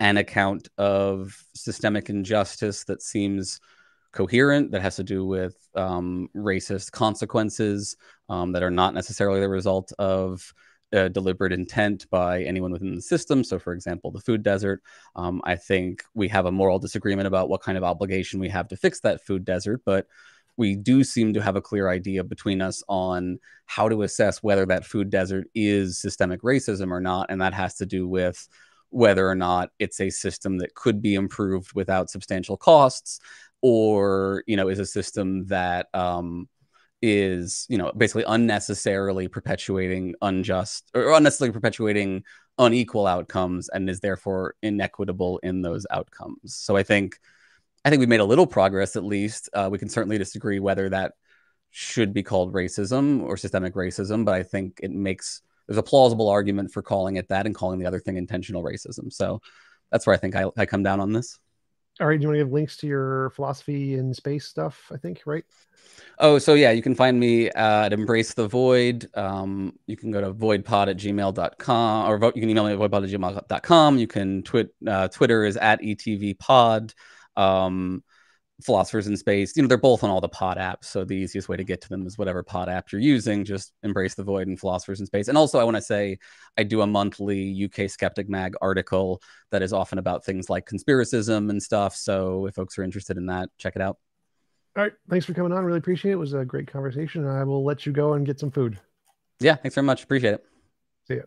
Speaker 2: an account of systemic injustice that seems coherent that has to do with um, racist consequences um, that are not necessarily the result of uh, deliberate intent by anyone within the system. So, for example, the food desert. Um, I think we have a moral disagreement about what kind of obligation we have to fix that food desert, but we do seem to have a clear idea between us on how to assess whether that food desert is systemic racism or not. And that has to do with whether or not it's a system that could be improved without substantial costs or you know is a system that um, is you know basically unnecessarily perpetuating unjust or unnecessarily perpetuating unequal outcomes and is therefore inequitable in those outcomes. So i think i think we've made a little progress at least. Uh, we can certainly disagree whether that should be called racism or systemic racism but i think it makes there's a plausible argument for calling it that and calling the other thing intentional racism. So that's where i think i, I come down on this
Speaker 1: all right. Do you want to give links to your philosophy and space stuff? I think, right?
Speaker 2: Oh, so yeah, you can find me at Embrace the Void. Um, you can go to voidpod at gmail.com or you can email me at voidpod at gmail.com. You can twit, uh, Twitter is at ETVpod. Um, philosophers in space you know they're both on all the pod apps so the easiest way to get to them is whatever pod app you're using just embrace the void and philosophers in space. And also i want to say i do a monthly uk skeptic mag article that is often about things like conspiracism and stuff so if folks are interested in that check it out.
Speaker 1: All right thanks for coming on really appreciate it. It was a great conversation i will let you go and get some food.
Speaker 2: Yeah thanks very much appreciate it.
Speaker 1: See ya